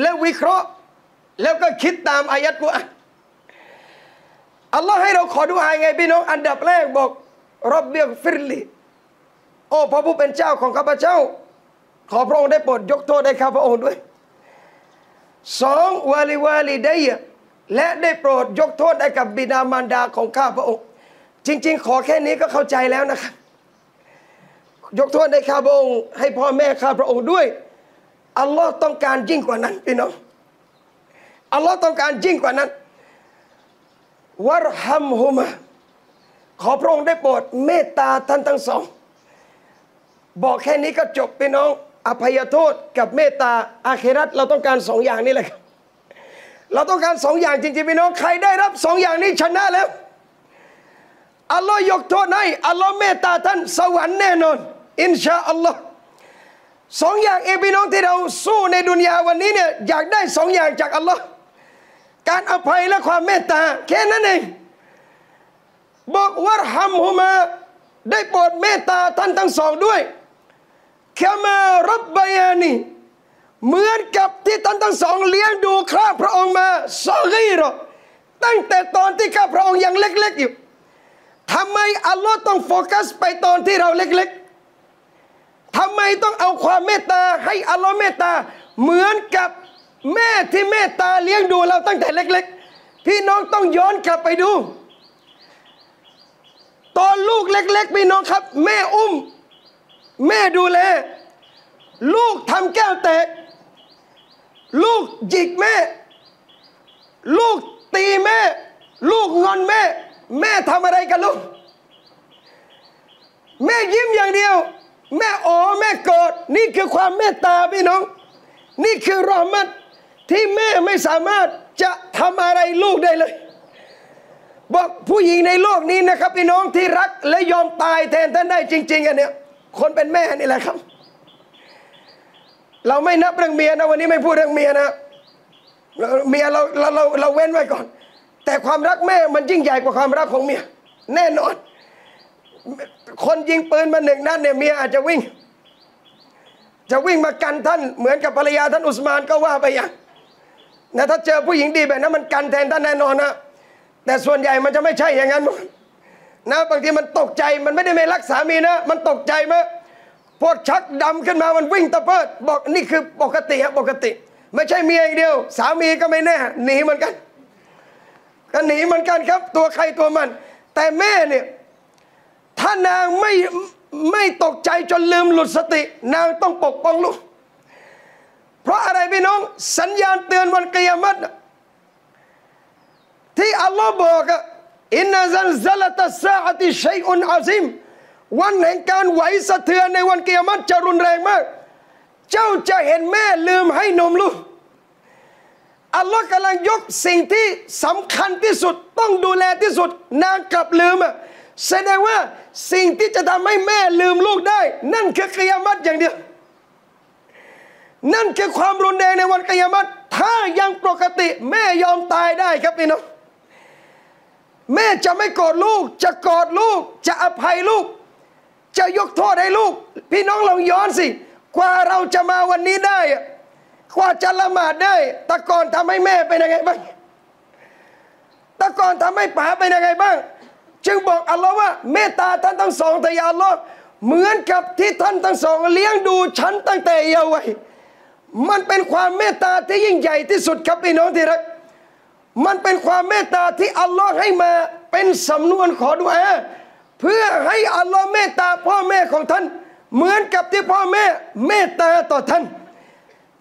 และวิเคราะห์ แล้วก็คิดตามอายัดกุรอานอัลลอฮ์ให้เราขอดุอาไงพี่น้อง อันดับแรกบอก รบเบียฟิรลีโอ้พระผู้เป็นเจ้าของข้าพเจ้า ขอพระองค์ได้โปรดยกโทษให้ข้าพระองค์ด้วยสองวาลิวาลิไดยและได้โปรดยกโทษให้กับบิดามารดาของข้าพระองค์ จริง ๆ ขอแค่นี้ก็เข้าใจแล้วนะครับยกโทษให้ข้าพระองค์ให้พ่อแม่ข้าพระองค์ด้วยอัลลอฮ์ต้องการยิ่งกว่านั้นพี่น้องอัลลอฮ์ต้องการยิ่งกว่านั้นวะรฮัมฮุมา ขอพระองค์ได้โปรดเมตตาท่านทั้งสอง บอกแค่นี้ก็จบพี่น้อง อภัยโทษกับเมตตาอาเครัตเราต้องการสองอย่างนี้แหละครับเราต้องการสองอย่างจริงๆพี่น้องใครได้รับสองอย่างนี้ชนะแล้วอัลลอฮ์ยกโทษให้อัลลอฮ์เมตตาท่านสวรรค์แน่นอน อินชาอัลลอฮ์สองอย่างเองพี่น้องที่เราสู้ในดุนยาวันนี้เนี่ยอยากได้สองอย่างจากอัลลอฮ์การอภัยและความเมตตาแค่นั้นเอง บอกวาฮัมฮุมา ได้โปรดเมตตาท่านทั้งสองด้วยแค่มารับบายานีเหมือนกับที่ท่านทั้งสองเลี้ยงดูข้าพระองค์มาซอกีรอตั้งแต่ตอนที่ข้าพระองค์ยังเล็ก ๆ อยู่ทำไมอัลลอฮ์ต้องโฟกัสไปตอนที่เราเล็ก ๆทำไมต้องเอาความเมตตาให้อัลลอฮ์เมตตา เหมือนกับแม่ที่เมตตาเลี้ยงดูเราตั้งแต่เล็ก ๆ พี่น้องต้องย้อนกลับไปดู ตอนลูกเล็กๆพี่น้องครับ แม่อุ้ม แม่ดูแล ลูกทำแก้วแตก ลูกจิกแม่ ลูกตีแม่ ลูกงอนแม่ แม่ทำอะไรกับลูก แม่ยิ้มอย่างเดียว แม่โอแม่โกรธนี่คือความเมตตาพี่น้อง นี่คือรอมัดที่แม่ไม่สามารถจะทำอะไรลูกได้เลย บอกผู้หญิงในโลกนี้นะครับพี่น้องที่รักและยอมตายแทนท่านได้จริง ๆอันเนี้ยคนเป็นแม่นี่แหละครับ เราไม่นับเรื่องเมียนะวันนี้ไม่พูดเรื่องเมียนะเมียเราเราเราเราเว้นไว้ก่อน แต่ความรักแม่มันยิ่งใหญ่กว่าความรักของเมียแน่นอน คนยิงปืนมาหนึ่งนัดเนี่ยเมียอาจจะวิ่ง จะวิ่งมากันท่านเหมือนกับภรรยาท่านอุสมานก็ว่าไปอย่างนะถ้าเจอผู้หญิงดีแบบนั้นมันกันแทนท่านแน่นอนนะ แต่ส่วนใหญ่มันจะไม่ใช่อย่างนั้นนะบางทีมันตกใจมันไม่ได้ไม่รักสามีนะ มันตกใจมาพวกชักดำขึ้นมามันวิ่งตะเพิดบอกนี่คือปกติครับปกติ ไม่ใช่เมียอย่างเดียว สามีก็ไม่แน่หนีเหมือนกันก็หนีเหมือนกันครับ ตัวใครตัวมัน แต่แม่เนี่ยถ้านางไม่ไม่ตกใจจนลืมหลุดสติ นางต้องปกป้องลูก เพราะอะไรพี่น้อง สัญญาณเตือนวันกิยามัต ที่อัลลอฮ์บอกอะอินนัซัลซัลตัสซาอติชัยอุนอาซิม วันแห่งการไหวสะเทือนในวันกิยามัตจะรุนแรงมาก เจ้าจะเห็นแม่ลืมให้นมลูกอัลลอฮ์กำลังยกสิ่งที่สำคัญที่สุดต้องดูแลที่สุด นางกลับลืมอะแสดงว่าสิ่งที่จะทำให้แม่ลืมลูกได้ นั่นคือกิยามัตอย่างเดียว นั่นคือความรุนแรงในวันกิยามัตถ้ายังปกติแม่ยอมตายได้ครับพี่น้อง แม่จะไม่โกรธลูก จะกอดลูก จะอภัยลูก จะยกโทษให้ลูก พี่น้องลองย้อนสิ กว่าเราจะมาวันนี้ได้ กว่าจะละหมาดได้ต่ก่อนทำให้แม่เป็นยังไงบ้างต่ก่อนทำให้ป๋าเป็นยังไงบ้าง จึงบอกอัลลอฮ์ว่า เมตตาท่านทั้งสองแต่ยาอัลลอฮ์เหมือนกับที่ท่านทั้งสอง เลี้ยงดูฉันตั้งแต่เยาว์วัยมันเป็นความเมตตาที่ยิ่งใหญ่ที่สุดครับพี่น้องที่รัก มันเป็นความเมตตาที่อัลลอฮ์ให้มาเป็นสำนวนขอดุอาเพื่อให้อัลลอฮ์เมตตาพ่อแม่ของท่าน เหมือนกับที่พ่อแม่เมตตาต่อท่าน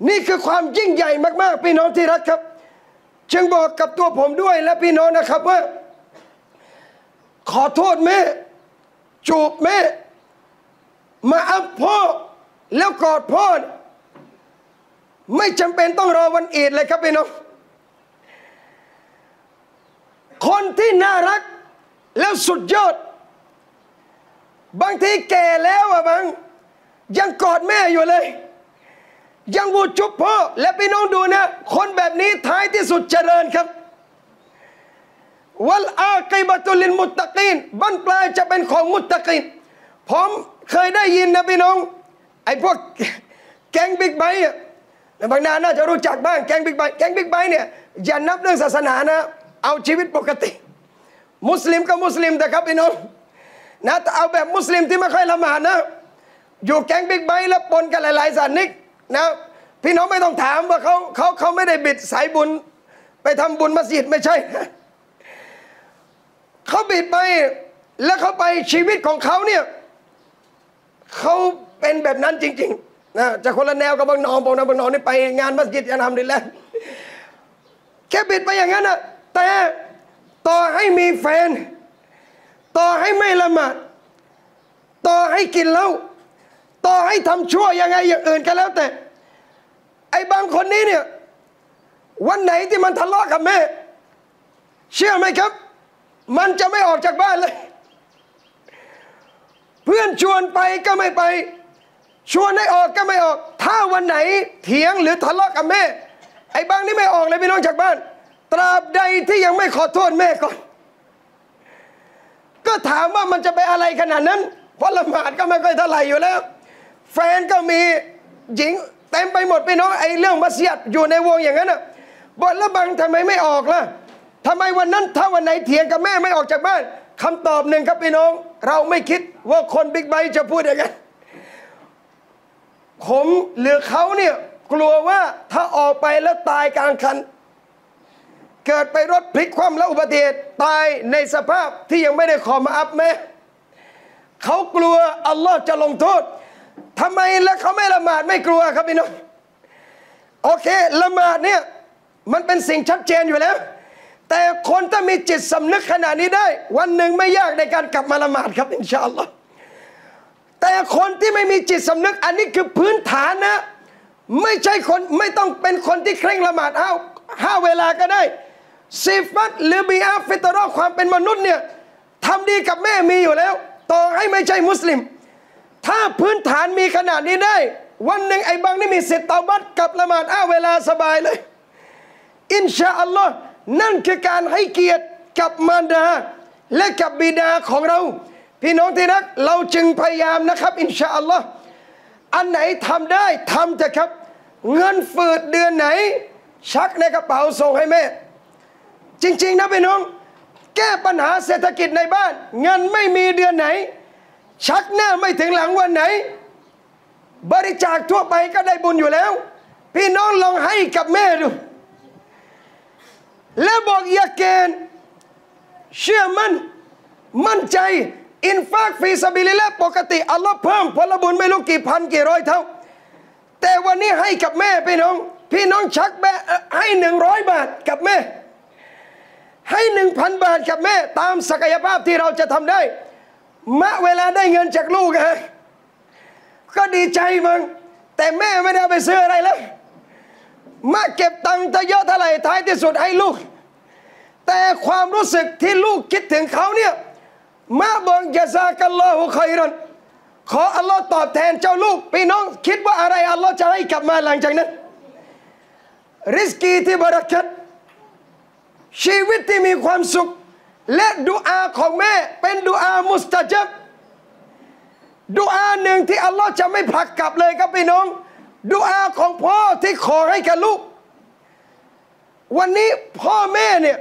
นี่คือความยิ่งใหญ่มากๆพี่น้องที่รักครับ จึงบอกกับตัวผมด้วยและพี่น้องนะครับว่า ขอโทษแม่ จูบแม่ มาอัพพ่อแล้วกอดพ่อ ไม่จำเป็นต้องรอวันอีดเลยครับพี่น้อง คนที่น่ารักแล้วสุดยอด บางทีแก่แล้วอะบาง ยังกอดแม่อยู่เลย ยังบูจุบพ่อและพี่น้องดูนะ คนแบบนี้ท้ายที่สุดเจริญครับวัลอากิบะตุลินมุตตะกีนบั้นปลายจะเป็นของمتقينผมเคยได้ยินนะพี่น้อง ไอ้พวกแก๊งบิ๊กไบค์บางนาน่าจะรู้จักบ้างแก๊งบิ๊กไบค์แก๊งบิ๊กไบค์เนี่ยอย่านับเรื่องศาสนานะ เอาชีวิตปกติ มุสลิมก็มุสลิมแต่ครับพี่น้องนะแต่เอาแบบมุสลิมที่ไม่ค่อยละหมาดนะ อยู่แก๊งบิ๊กไบค์แล้วปนกันหลาย ๆสันนิกนะพี่น้องไม่ต้องถามว่าเขาเขาเขาไม่ได้บิดสายบุญ ไปทำบุญมัสยิดไม่ใช่เขาบิดไปแล้วเขาไปชีวิตของเขาเนี่ยเขาเป็นแบบนั้นจริงๆนะจะคนละแนวกับบางนองบางนองบางนองนี่ไปงานมัสยิดยันทำดีแล้วแค่บิดไปอย่างนั้นนะ แต่ต่อให้มีแฟน ต่อให้ไม่ละหมาด ต่อให้กินเหล้าต่อให้ทำชั่วยังไงอย่างอื่นก็แล้วแต่ ไอ้บางคนนี้เนี่ยวันไหนที่มันทะเลาะกับแม่ เชื่อไหมครับ มันจะไม่ออกจากบ้านเลย เพื่อนชวนไปก็ไม่ไป ชวนให้ออกก็ไม่ออก ถ้าวันไหนเถียงหรือทะเลาะกับแม่ ไอ้บางนี่ไม่ออกเลยพี่น้องจากบ้าน ตราบใดที่ยังไม่ขอโทษแม่ก่อน ก็ถามว่ามันจะไปอะไรขนาดนั้น เพราะละหมาดก็ไม่ค่อยเท่าไหร่อยู่แล้ว แฟนก็มีหญิงเต็มไปหมดพี่น้องไอ้เรื่องมัสยิดอยู่ในวงอย่างนั้นอะบอล้วบังทำไมไม่ออกล่ะทำไมวันนั้นถ้าวันไหนเถียงกับแม่ไม่ออกจากบ้านคำตอบหนึ่งครับพี่น้อง เราไม่คิดว่าคนบิ๊กไบจะพูดอย่างนั้นผมหรือเขาเนี่ยกลัวว่าถ้าออกไปแล้วตายกลางคัน เกิดไปรถพลิกคว่ำแล้วอุบัติเหตุตายในสภาพที่ยังไม่ได้ขอมาอัพแม่เขากลัวอัลลอฮ์จะลงโทษทำไมแล้วเขาไม่ละหมาดไม่กลัวครับพี่น้องโอเคละหมาดเนี่ยมันเป็นสิ่งชัดเจนอยู่แล้ว แต่คนถ้ามีจิตสำนึกขนาดนี้ได้ วันหนึ่งไม่ยากในการกลับมาละหมาดครับอินชาอัลลอฮ์แต่คนที่ไม่มีจิตสำนึกอันนี้คือพื้นฐานนะ ไม่ใช่คนไม่ต้องเป็นคนที่เคร่งละหมาดห้าห้าเวลาก็ได้ ซิฟัตหรือบีอาฟิตรอความเป็นมนุษย์เนี่ยทำดีกับแม่มีอยู่แล้ว ต่อให้ไม่ใช่มุสลิม ถ้าพื้นฐานมีขนาดนี้ได้ วันหนึ่งไอ้บางนี่มีสิทธิ์เตาบัตกับละหมาดอ้าเวลาสบายเลย อินชาอัลลอฮ์นั่นคือการให้เกียรติกับมารดา และกับบิดาของเรา พี่น้องที่รักเราจึงพยายามนะครับ อินชาอัลลอฮ์อันไหนทำได้ทำเถอะครับ เงินฝืดเดือนไหน ชักในกระเป๋าส่งให้แม่ จริง ๆ นะพี่น้อง แก้ปัญหาเศรษฐกิจในบ้าน เงินไม่มีเดือนไหน ชักหน้าไม่ถึงหลังวันไหน บริจาคทั่วไปก็ได้บุญอยู่แล้ว พี่น้องลองให้กับแม่ดู แล้วบอกอย่าเกณฑ์เชื่อมั่นมั่นใจอินฟากฟีสบิลิละปกติ อัลลอฮ์เพิ่มผลบุญไม่รู้กี่พันกี่ร้อยเท่า แต่วันนี้ให้กับแม่พี่น้อง พี่น้องชักแม่ให้หนึ่งร้อยบาทกับแม่ ให้หนึ่งพันบาทกับแม่ตามศักยภาพที่เราจะทำได้ มะเวลาได้เงินจากลูกอะก็ดีใจมั้งแต่แม่ไม่ได้ไปซื้ออะไรแล้วมาเก็บตังค์จะเยอะเท่าไหร่ท้ายที่สุดให้ลูก แต่ความรู้สึกที่ลูกคิดถึงเขาเนี่ยมาบอกยาซากัลลอฮุคอยรันขออัลลอฮ์ตอบแทนเจ้าลูกพี่น้องคิดว่าอะไรอัลลอฮ์จะให้กลับมาหลังจากนั้น ริสกีที่บรักัต ชีวิตที่มีความสุข และดุอาของแม่เป็นดุอามุสตาจับดุอาหนึ่งที่อัลลอฮ์จะไม่ผลักกลับเลยครับพี่น้องดุอาของพ่อที่ขอให้กับลูก วันนี้พ่อแม่เนี่ย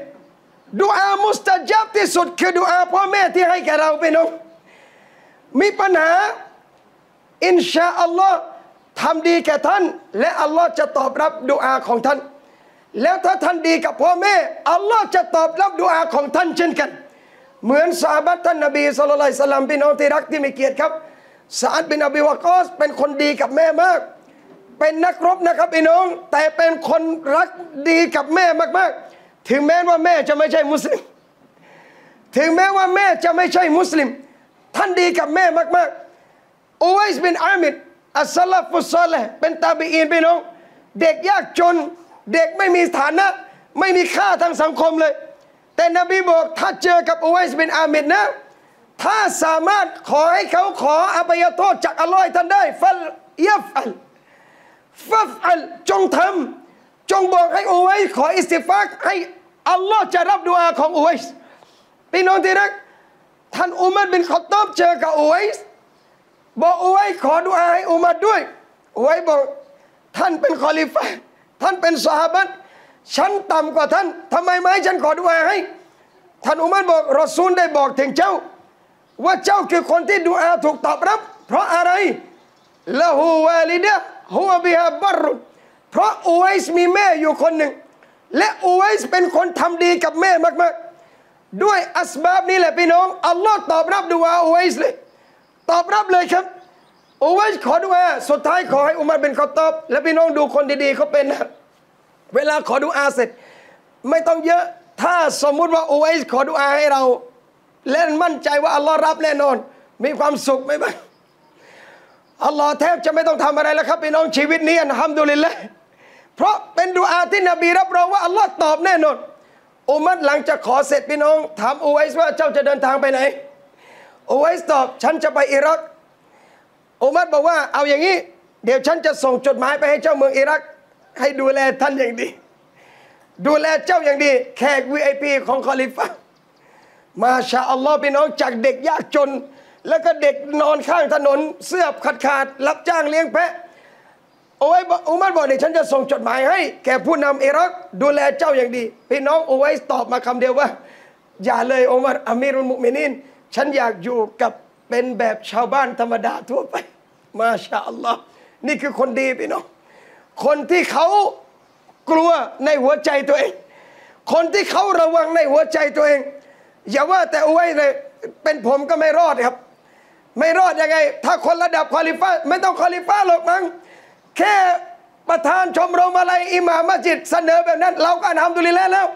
ดุอามุสตาจับที่สุดคือดุอาพ่อแม่ที่ให้แก่เราพี่น้องมีปัญหาอินชาอัลลอฮ์ทำดีแก่ท่าน และอัลลอฮ์จะตอบรับดุอาของท่าน แล้วถ้าท่านดีกับพ่อแม่อัลลอฮ์จะตอบรับดุอาของท่านเช่นกัน เหมือนสาบัตท่านนบีสุลต่านสลัมพี่น้องที่รักที่มีเกียรติครับซาดบินอบีวากอสเป็นคนดีกับแม่มาก เป็นนักรบนะครับพี่น้อง แต่เป็นคนรักดีกับแม่มากๆ ถึงแม้ว่าแม่จะไม่ใช่มุสลิม ถึงแม้ว่าแม่จะไม่ใช่มุสลิม ท่านดีกับแม่มากๆอูไวส์บินอามิดอัสลาฟุสซอลเลเป็นتابعينพี่น้อง เด็กยากจน เด็กไม่มีฐานะ ไม่มีค่าทางสังคมเลย แต่นบีบอกถ้าเจอกับอูไวส์บินอามิรนะ ถ้าสามารถขอให้เขาขออภัยโทษจากอัลลอฮ์ท่านได้فليفعل فافعلจงทำจงบอกให้อูไวส์ขอاستغفارให้อัลลอฮ์จะรับดุอาของอูไวส์พี่น้องที่รักท่านอุมัรบินขอตอบเจอกับอูไวส์บอกอูไวส์ขอดุอาให้อุมัรด้วยอูไวส์บอกท่านเป็นคอลิฟะ ท่านเป็นสหบัตฉันต่ำกว่าท่านทำไมไม่ให้ฉันขอดุอาให้ ท่านอุมัรบอกรอซูลได้บอกถึงเจ้า ว่าเจ้าคือคนที่ดุอาถูกตอบรับ เพราะอะไรละหูวาลิดะฮัวบิฮาบรุเพราะอูไวส์มีแม่อยู่คนหนึ่ง และอูไวส์เป็นคนทำดีกับแม่มากๆ ด้วยอัสบาบนี้แหละพี่น้อง อัลลอฮ์ตอบรับดุอาอูไวส์เลย ตอบรับเลยครับ อูไวส์ขอดุอาสุดท้ายขอให้อุมัรเป็นขอตอบ และพี่น้องดูคนดีๆเขาเป็นนะเวลาขอดุอาเสร็จ ไม่ต้องเยอะ ถ้าสมมุติว่าอูไวส์ขอดุอาให้เรา เล่นมั่นใจว่าอัลลอฮ์รับแน่นอน มีความสุขไหมบ้างอัลลอฮ์แทบจะไม่ต้องทำอะไรแล้วครับพี่น้องชีวิตนี้อันฮัมดุลิลละเพราะเป็นดุอาที่นบีรับรองว่าอัลลอฮ์ตอบแน่นอนอุมัดหลังจากขอเสร็จพี่น้อง ถามอูไวส์ว่าเจ้าจะเดินทางไปไหนอูไวส์ตอบ ฉันจะไปอิรัก อุมัดบอกว่าเอาอย่างนี้ เดี๋ยวฉันจะส่งจดหมายไปให้เจ้าเมืองอิรัก ให้ดูแลท่านอย่างดี ดูแลเจ้าอย่างดี แขก VIP ของคอลิฟะมาชาอัลลอฮ์พี่น้องจากเด็กยากจน แล้วก็เด็กนอนข้างถนน เสื้อขาดขาดรับจ้างเลี้ยงแพะโอ้ยอุมัรบอกเดี๋ยวฉันจะส่งจดหมายให้ แก่ผู้นำอิรัก ดูแลเจ้าอย่างดี พี่น้องโอ้ยตอบมาคำเดียวว่า อย่าเลยอุมัรอามีรุลมุมินินฉันอยากอยู่กับ เป็นแบบชาวบ้านธรรมดาทั่วไป มาชาอัลลอฮ์นี่คือคนดีพี่น้องคนที่เขากลัวในหัวใจตัวเอง คนที่เขาระวังในหัวใจตัวเอง อย่าว่าแต่เอาไว้เลยเป็นผมก็ไม่รอดครับ ไม่รอดยังไง ถ้าคนระดับคอลิฟ้าไม่ต้องคอลิฟ้าหรอกมั้งแค่ประธานชมรมอะไรอิหม่ามัสจิดเสนอแบบนั้น เราก็ทำดุลิแล้วแล้ว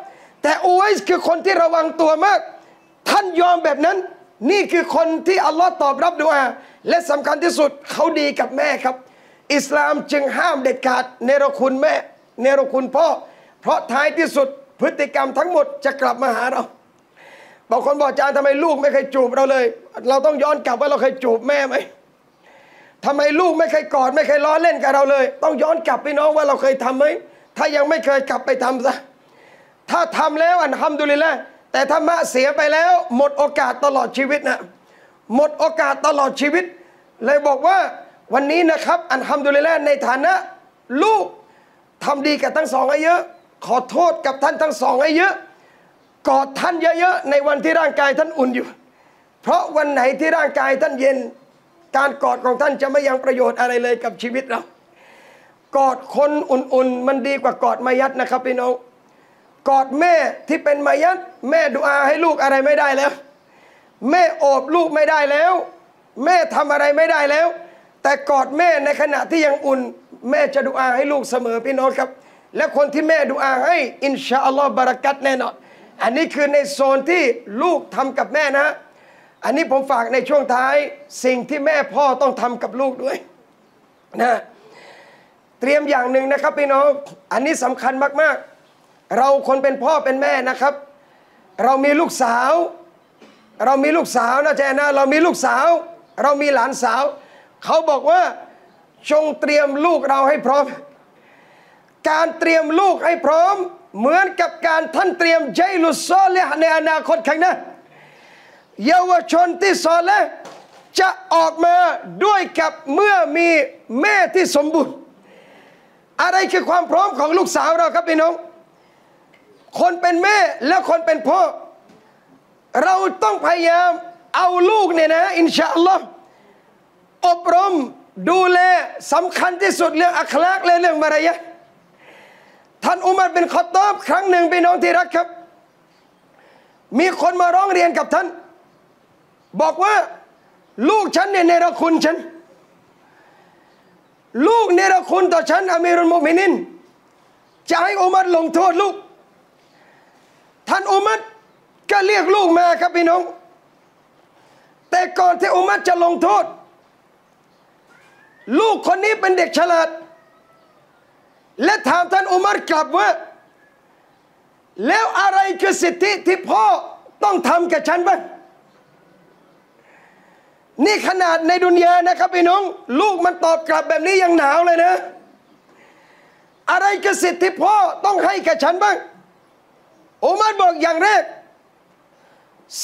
แต่อูไวส์คือคนที่ระวังตัวมาก ท่านยอมแบบนั้น นี่คือคนที่อัลลอฮ์ตอบรับดุอาและสำคัญที่สุดเขาดีกับแม่ครับ อิสลามจึงห้ามเด็ดขาดเนรคุณแม่ เนรคุณพ่อ เพราะท้ายที่สุดพฤติกรรมทั้งหมดจะกลับมาหาเราบางคนบอกอาจารย์ทำไมลูกไม่เคยจูบเราเลย เราต้องย้อนกลับว่าเราเคยจูบแม่ไหมทำไมลูกไม่เคยกอดไม่เคยล้อเล่นกับเราเลย ต้องย้อนกลับไปน้องว่าเราเคยทำไหมถ้ายังไม่เคยกลับไปทำซะถ้าทำแล้วอันทำดุลิละ แต่ถ้ามะเสียไปแล้ว หมดโอกาสตลอดชีวิตนะหมดโอกาสตลอดชีวิต เลยบอกว่าวันนี้นะครับ อันทำดุลิลในฐานะ ลูกทำดีกับทั้งสองให้เยอะ ขอโทษกับท่านทั้งสองให้เยอะกอดท่านเยอะๆในวันที่ร่างกายท่านอุ่นอยู่ เพราะวันไหนที่ร่างกายท่านเย็น การกอดของท่านจะไม่ยังประโยชน์อะไรเลยกับชีวิตเรากอดคนอุ่นๆ มันดีกว่ากอดมายัดนะครับพี่น้อง กอดแม่ที่เป็นมายัดแม่ดูอาให้ลูกอะไรไม่ได้แล้ว แม่โอบลูกไม่ได้แล้ว แม่ทำอะไรไม่ได้แล้ว แต่กอดแม่ในขณะที่ยังอุ่น แม่จะดูอาให้ลูกเสมอพี่น้องครับ และคนที่แม่ดูอาให้อินชาอัลลอฮ์บารักัตแน่นอนอันนี้คือในโซนที่ลูกทำกับแม่นะ อันนี้ผมฝากในช่วงท้าย สิ่งที่แม่พ่อต้องทำกับลูกด้วยนะเตรียมอย่างหนึ่งนะครับพี่น้อง อันนี้สำคัญมากๆ เราคนเป็นพ่อเป็นแม่นะครับ เรามีลูกสาว เรามีลูกสาวนะแจนะเรามีลูกสาว เรามีหลานสาว เขาบอกว่าจงเตรียมลูกเราให้พร้อม การเตรียมลูกให้พร้อม เหมือนกับการท่านเตรียมใจลุซอเลในอนาคตข้างหน้าเยาวชนที่ซอเลจะออกมาด้วยกับเมื่อมีแม่ที่สมบูรณ์ อะไรคือความพร้อมของลูกสาวเราครับพี่น้อง คนเป็นแม่และคนเป็นพ่อ เราต้องพยายามเอาลูกเนี่ยนะ อินชาอัลลอฮ์อบรมดูแลสำคัญที่สุดเรื่องอัคลากและเรื่องมารยาทท่านอุมัรเป็นขอตอบครั้งหนึ่งพี่น้องที่รักครับ มีคนมาร้องเรียนกับท่าน บอกว่าลูกฉันเนี่ยเนรคุณฉัน ลูกเนรคุณต่อฉันอามีรุลมุมินิน จะให้อุมัรลงโทษลูก ท่านอุมัรก็เรียกลูกมาครับพี่น้อง แต่ก่อนที่อุมัรจะลงโทษ ลูกคนนี้เป็นเด็กฉลาด และถามท่านอุมัรกลับว่า แล้วอะไรคือสิทธิที่พ่อต้องทำกับฉันบ้างนี่ขนาดในดุนยานะครับพี่น้อง ลูกมันตอบกลับแบบนี้ยังหนาวเลยนะ อะไรคือสิทธิที่พ่อต้องให้กับฉันบ้าง อุมัรบอกอย่างแรก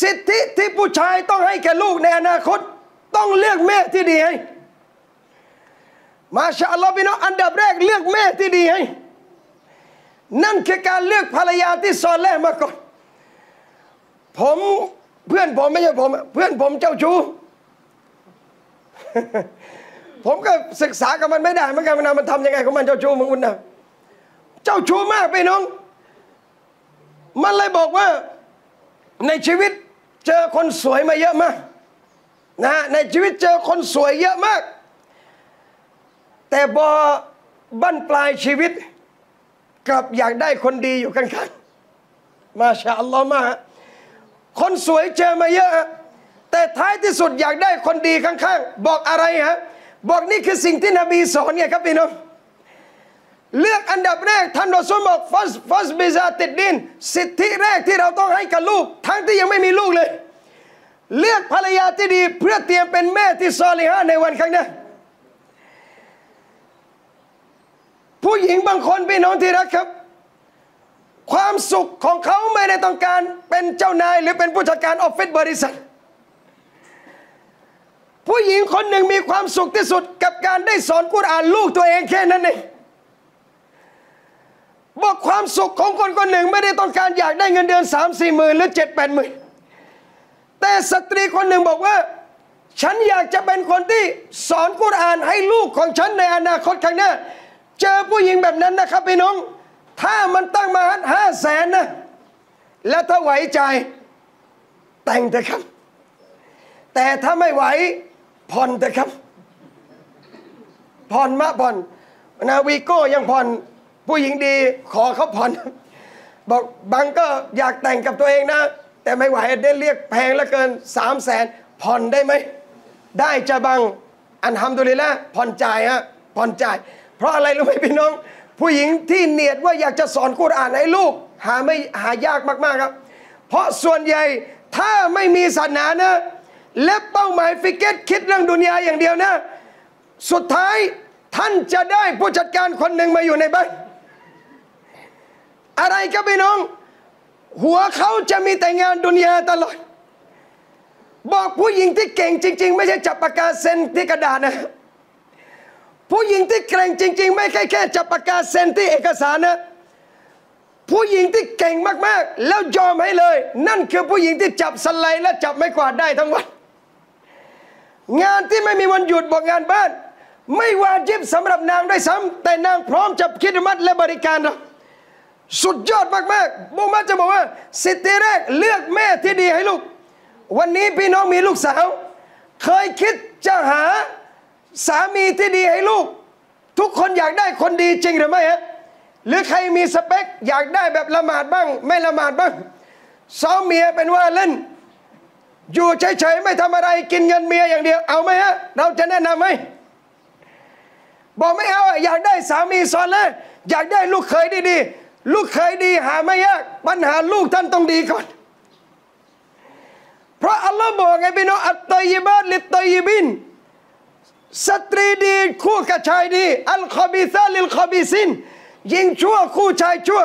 สิทธิที่ผู้ชายต้องให้แก่ลูกในอนาคต ต้องเลือกแม่ที่ดีให้มาชาอัลลอฮ์พี่น้องอันดับแรกเลือกแม่ที่ดีให้นั่นคือการเลือกภรรยาที่ซอนแรกมาก่อน ผมเพื่อนผมไม่ใช่ผม เพื่อนผมเจ้าชู้ ผมก็ศึกษากับมันไม่ได้เหมือนกันนมันทำยังไงของมันเจ้าชู้มึงคุณนะเจ้าชู้มากพี่น้อง มันเลยบอกว่าในชีวิตเจอคนสวยมาเยอะมากนะในชีวิตเจอคนสวยเยอะมาก แต่บอบั้นปลายชีวิต กลับอยากได้คนดีอยู่ข้างๆมาชาอัลลอฮ์มาคนสวยเจอมาเยอะ แต่ท้ายที่สุดอยากได้คนดีข้างๆ บอกอะไรฮะ บอกนี่คือสิ่งที่นบีสอนไงครับพี่น้อง เลือกอันดับแรกท่านรอซูลบอกฟัสฟัสบิซาติดดิน สิทธิแรกที่เราต้องให้กับลูก ทั้งที่ยังไม่มีลูกเลย เลือกภรรยาที่ดีเพื่อเตรียมเป็นแม่ที่ซอลิฮะในวันข้างหน้าผู้หญิงบางคนพี่น้องที่รักครับ ความสุขของเขาไม่ได้ต้องการเป็นเจ้านายหรือเป็นผู้จัดการออฟฟิศบริษัท ผู้หญิงคนหนึ่งมีความสุขที่สุดกับการได้สอนกุรอานลูกตัวเองแค่นั้นเอง บอกความสุขของคนคนหนึ่งไม่ได้ต้องการอยากได้เงินเดือนสามสี่หมื่นหรือเจ็ดแปดหมื่นแต่สตรีคนหนึ่งบอกว่า ฉันอยากจะเป็นคนที่สอนกุรอานให้ลูกของฉันในอนาคตข้างหน้า เจอผู้หญิงแบบนั้นนะครับพี่น้อง ถ้ามันตั้งมาห้าแสนนะ แล้วถ้าไหวใจแต่งเถอะครับ แต่ถ้าไม่ไหวผ่อนเถอะครับ ผ่อนมาผ่อน นาวีโก้ยังผ่อน ผู้หญิงดีขอเขาผ่อน บอกบางก็อยากแต่งกับตัวเองนะ แต่ไม่ไหวได้เรียกแพงเหลือเกินสามแสนผ่อนได้ไหม ได้จะบังอันทำดุลิละผ่อนจ่ายฮะผ่อนจ่าย เพราะอะไรรู้ไหมพี่น้อง ผู้หญิงที่เนียดว่าอยากจะสอนกุรอานให้ลูก หาไม่หายากมากๆครับ เพราะส่วนใหญ่ถ้าไม่มีศาสนานะและเป้าหมายฟิกเก็ตคิดเรื่องดุนยาอย่างเดียวนะ สุดท้ายท่านจะได้ผู้จัดการคนหนึ่งมาอยู่ในบ้าน อะไรครับพี่น้อง หัวเขาจะมีแต่งานดุนยาตลอด บอกผู้หญิงที่เก่งจริง ๆ ไม่ใช่จับปากกาเซ็นที่กระดาษนะผู้หญิงที่เก่งจริง ๆ ไม่ใช่แค่จับปากกาเซ็นที่เอกสารนะผู้หญิงที่เก่งมากๆ แล้วยอมให้เลย นั่นคือผู้หญิงที่จับสไลด์และจับไม้กวาดได้ทั้งวัน งานที่ไม่มีวันหยุดบอกงานบ้าน ไม่วาจิบสำหรับนางด้วยซ้ำแต่นางพร้อมจะคิดมัดและบริการเรา สุดยอดมากๆบุมัดจะบอกว่า สิทธิแรกเลือกแม่ที่ดีให้ลูก วันนี้พี่น้องมีลูกสาว เคยคิดจะหาสามีที่ดีให้ลูก ทุกคนอยากได้คนดีจริงหรือไม่ฮะหรือใครมีสเปคอยากได้แบบละหมาดบ้าง ไม่ละหมาดบ้างซ้อมเมียเป็นว่าเล่น อยู่เฉยๆไม่ทำอะไรกินเงินเมียอย่างเดียวเอาไหมฮะเราจะแนะนำไหมบอกไม่เอาอยากได้สามี صالحอยากได้ลูกเขยดีๆ ลูกเขยดีหาไม่ยาก ปัญหาลูกท่านต้องดีก่อน เพราะอัลลอฮ์บอกไงพี่น้องالطيبات للطيبين สตรีดีคู่กับชายดี الخبيثات للخبيثينยิงชั่วคู่ชายชั่ว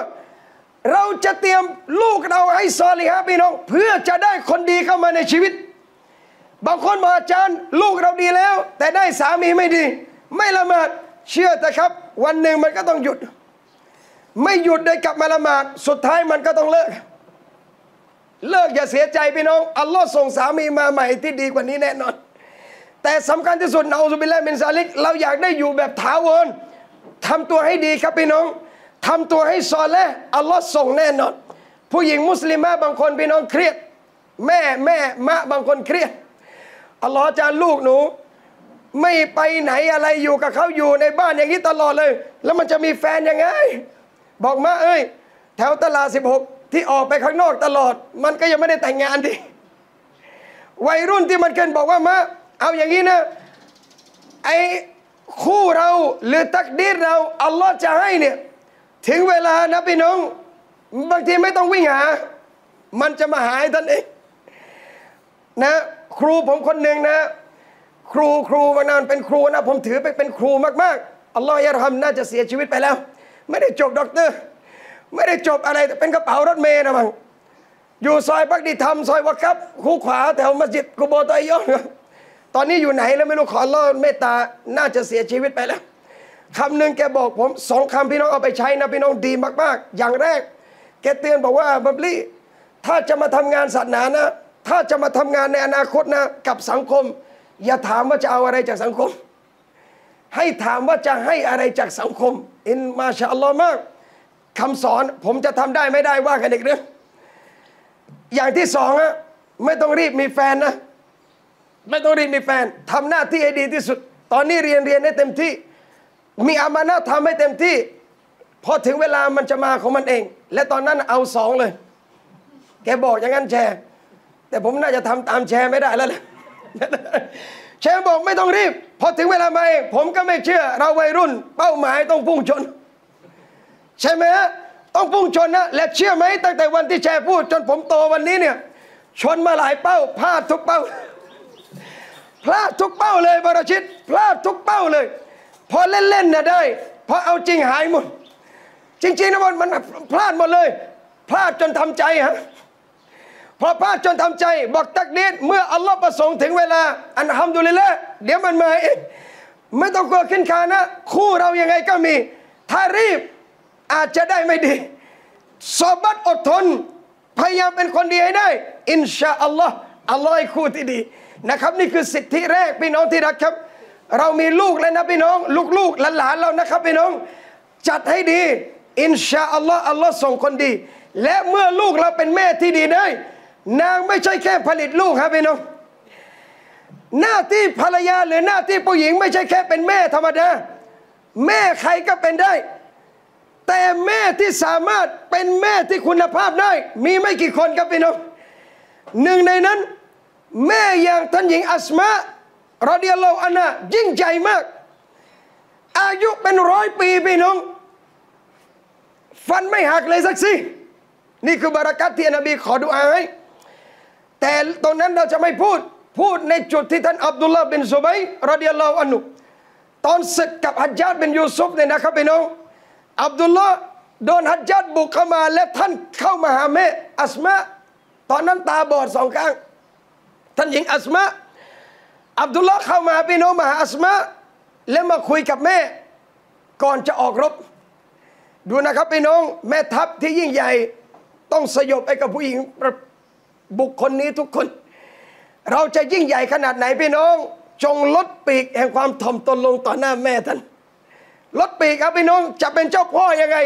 เราจะเตรียมลูกเราให้صالحةพี่น้อง เพื่อจะได้คนดีเข้ามาในชีวิต บางคนบอกอาจารย์ลูกเราดีแล้ว แต่ได้สามีไม่ดี ไม่ละหมาดเชื่อแต่ครับ วันหนึ่งมันก็ต้องหยุด ไม่หยุดได้กลับมาละหมาด สุดท้ายมันก็ต้องเลิก เลิกอย่าเสียใจพี่น้อง อัลลอฮ์ส่งสามีมาใหม่ที่ดีกว่านี้แน่นอน แต่สำคัญที่สุดนาอุบิลลามินซาลิก เราอยากได้อยู่แบบถาวรทำตัวให้ดีครับพี่น้องทำตัวให้ซอและอัลลอฮ์ส่งแน่นอน ผู้หญิงมุสลิมะบางคนพี่น้องเครียด แม่แม่มะบางคนเครียดอัลลอฮ์จะลูกหนูไม่ไปไหนอะไรอยู่กับเขาอยู่ในบ้านอย่างนี้ตลอดเลย แล้วมันจะมีแฟนยังไง บอกมาเอ้ย แถวตลาด 16 ที่ออกไปข้างนอกตลอด มันก็ยังไม่ได้แต่งงานดิวัยรุ่นที่มันเกินบอกว่ามาเอาอย่างนี้นะไอ้คู่เราหรือตักดีรเราอัลลอฮ์จะให้เนี่ยถึงเวลานะพี่น้อง บางทีไม่ต้องวิ่งหา มันจะมาหาท่านเองนะ ครูผมคนหนึ่งนะ ครูครูมานานเป็นครูนะ ผมถือไปเป็นครูมาก ๆالله يرحمน่าจะเสียชีวิตไปแล้ว ไม่ได้จบด็อกเตอร์ ไม่ได้จบอะไรแต่เป็นกระเป๋ารถเมย์นะมั้งอยู่ซอยพักดีธรรมซอยวะครับคูขวาแถวมัสยิดกุโบตอยอนตอนนี้อยู่ไหนแล้วไม่รู้ขอรอดเมตตาน่าจะเสียชีวิตไปแล้วคำหนึ่งแกบอกผมสองคำพี่น้องเอาไปใช้นะพี่น้องดีมาก ๆ อย่างแรก แกเตือนบอกว่าบับลี่ถ้าจะมาทำงานศาสนานะ ถ้าจะมาทำงานในอนาคตนะ กับสังคม อย่าถามว่าจะเอาอะไรจากสังคม ให้ถามว่าจะให้อะไรจากสังคม อินมาชาอัลลอฮ์มากคำสอนผมจะทำได้ไม่ได้ว่ากันอีกเรื่องอย่างที่สองอะไม่ต้องรีบมีแฟนนะ ไม่ต้องรีบมีแฟนทำหน้าที่ให้ดีที่สุด ตอนนี้เรียนเรียนให้เต็มที่ มีอามานะทำให้เต็มที่พอถึงเวลามันจะมาของมันเอง และตอนนั้นเอาสองเลย แกบอกอย่างนั้นแชร์ แต่ผมน่าจะทำตามแชร์ไม่ได้แล้วแหละ แชร์บอกไม่ต้องรีบ พอถึงเวลามาเองผมก็ไม่เชื่อ เราวัยรุ่น เป้าหมายต้องพุ่งชน ใช่ไหมฮะต้องพุ่งชนนะและเชื่อไหมตั้งแต่วันที่แชร์พูด จนผมโตวันนี้เนี่ยชนมาหลายเป้าพลาดทุกเป้า พลาดทุกเป้าเลยบรชิต พลาดทุกเป้าเลย พอเล่นๆนะได้ พอเอาจริงหายหมด จริงๆนะมันมันพลาดหมดเลย พลาดจนทำใจฮะ พอพลาดจนทำใจบอกตักดีดเมื่ออัลลอฮ์ประสงค์ถึงเวลา อันฮัมดุลิละเดี๋ยวมันมาเองไม่ต้องกลัวขึ้นคานะ คู่เรายังไงก็มี ถ้ารีบอาจจะได้ไม่ดีสอบัตอดทน พยายามเป็นคนดีให้ได้ อินชาอัลลอฮ์อัลลอฮ์ให้คู่ที่ดีนะครับ นี่คือสิทธิแรกพี่น้องที่รักครับ เรามีลูกแล้วนะพี่น้อง ลูกๆหลานๆเรานะครับพี่น้อง จัดให้ดี อินชาอัลลอฮ์อัลลอฮ์ส่งคนดี และเมื่อลูกเราเป็นแม่ที่ดีได้ นางไม่ใช่แค่ผลิตลูกครับพี่น้องหน้าที่ภรรยาหรือหน้าที่ผู้หญิงไม่ใช่แค่เป็นแม่ธรรมดา แม่ใครก็เป็นได้ แต่แม่ที่สามารถเป็นแม่ที่คุณภาพได้ มีไม่กี่คนครับพี่น้องหนึ่งในนั้น แม่อย่างท่านหญิงอัสมารอเดียโลอันะยิ่งใหญ่มาก อายุเป็นร้อยปีพี่น้อง ฟันไม่หักเลยสักสินี่คือบารักัตที่นบีขอดุอาให้ แต่ตรงนั้นเราจะไม่พูดพูดในจุดที่ท่านอับดุลลาห์บินซุบัยรอเดียลลอฮอันุตอนศึกกับฮัจญาตบินยูซุฟเนี่ยนะครับพี่น้องอับดุลลาห์โดนฮัจญาตบุกเข้ามาและท่านเข้ามาหาแม่อัสมาตอนนั้นตาบอดสองข้าง ท่านหญิงอัสมาอับดุลลาห์เข้ามาพี่น้องมาหาอัสมาแล้วมาคุยกับแม่ ก่อนจะออกรบ ดูนะครับพี่น้อง แม่ทัพที่ยิ่งใหญ่ต้องสยบไอ้กับผู้หญิง บุคคลนี้ทุกคน เราจะยิ่งใหญ่ขนาดไหนพี่น้อง จงลดปีกแห่งความถ่อมตนลงต่อหน้าแม่ท่านลดปีกครับพี่น้องจะเป็นเจ้าพ่อยังไง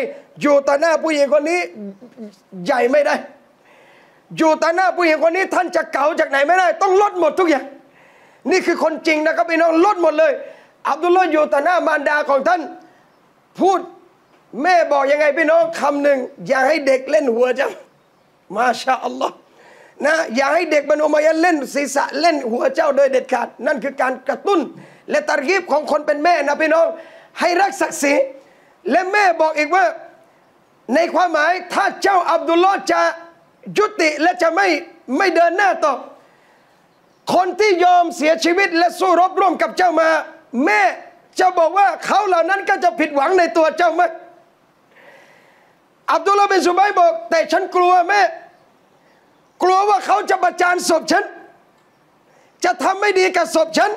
อยู่ต่อหน้าผู้หญิงคนนี้ใหญ่ไม่ได้ อยู่ต่อหน้าผู้หญิงคนนี้ท่านจะเก่าจากไหนไม่ได้ ต้องลดหมดทุกอย่าง นี่คือคนจริงนะครับพี่น้องลดหมดเลย อับดุลลอฮ์อยู่ต่อหน้ามารดาของท่าน พูดแม่บอกยังไงพี่น้องคำหนึ่งอย่าให้เด็กเล่นหัวจ้ามาชาอัลลอฮ์ นะอย่าให้เด็กบรรมายเล่นศีรษะเล่นหัวเจ้าโดยเด็ดขาด นั่นคือการกระตุ้น และตรกีบของคนเป็นแม่นะพี่น้อง ให้รักศักดิ์ศรีและแม่บอกอีกว่า ในความหมายถ้าเจ้าอับดุลลอฮ์จะยุติและจะไม่ไม่เดินหน้าต่อ คนที่ยอมเสียชีวิตและสู้รบร่วมกับเจ้ามา แม่จะบอกว่าเขาเหล่านั้นก็จะผิดหวังในตัวเจ้าไหมอับดุลลาห์เป็นสุบัยบอก แต่ฉันกลัวแม่ กลัวว่าเขาจะประจานศพฉัน จะทำไม่ดีกับศพฉัน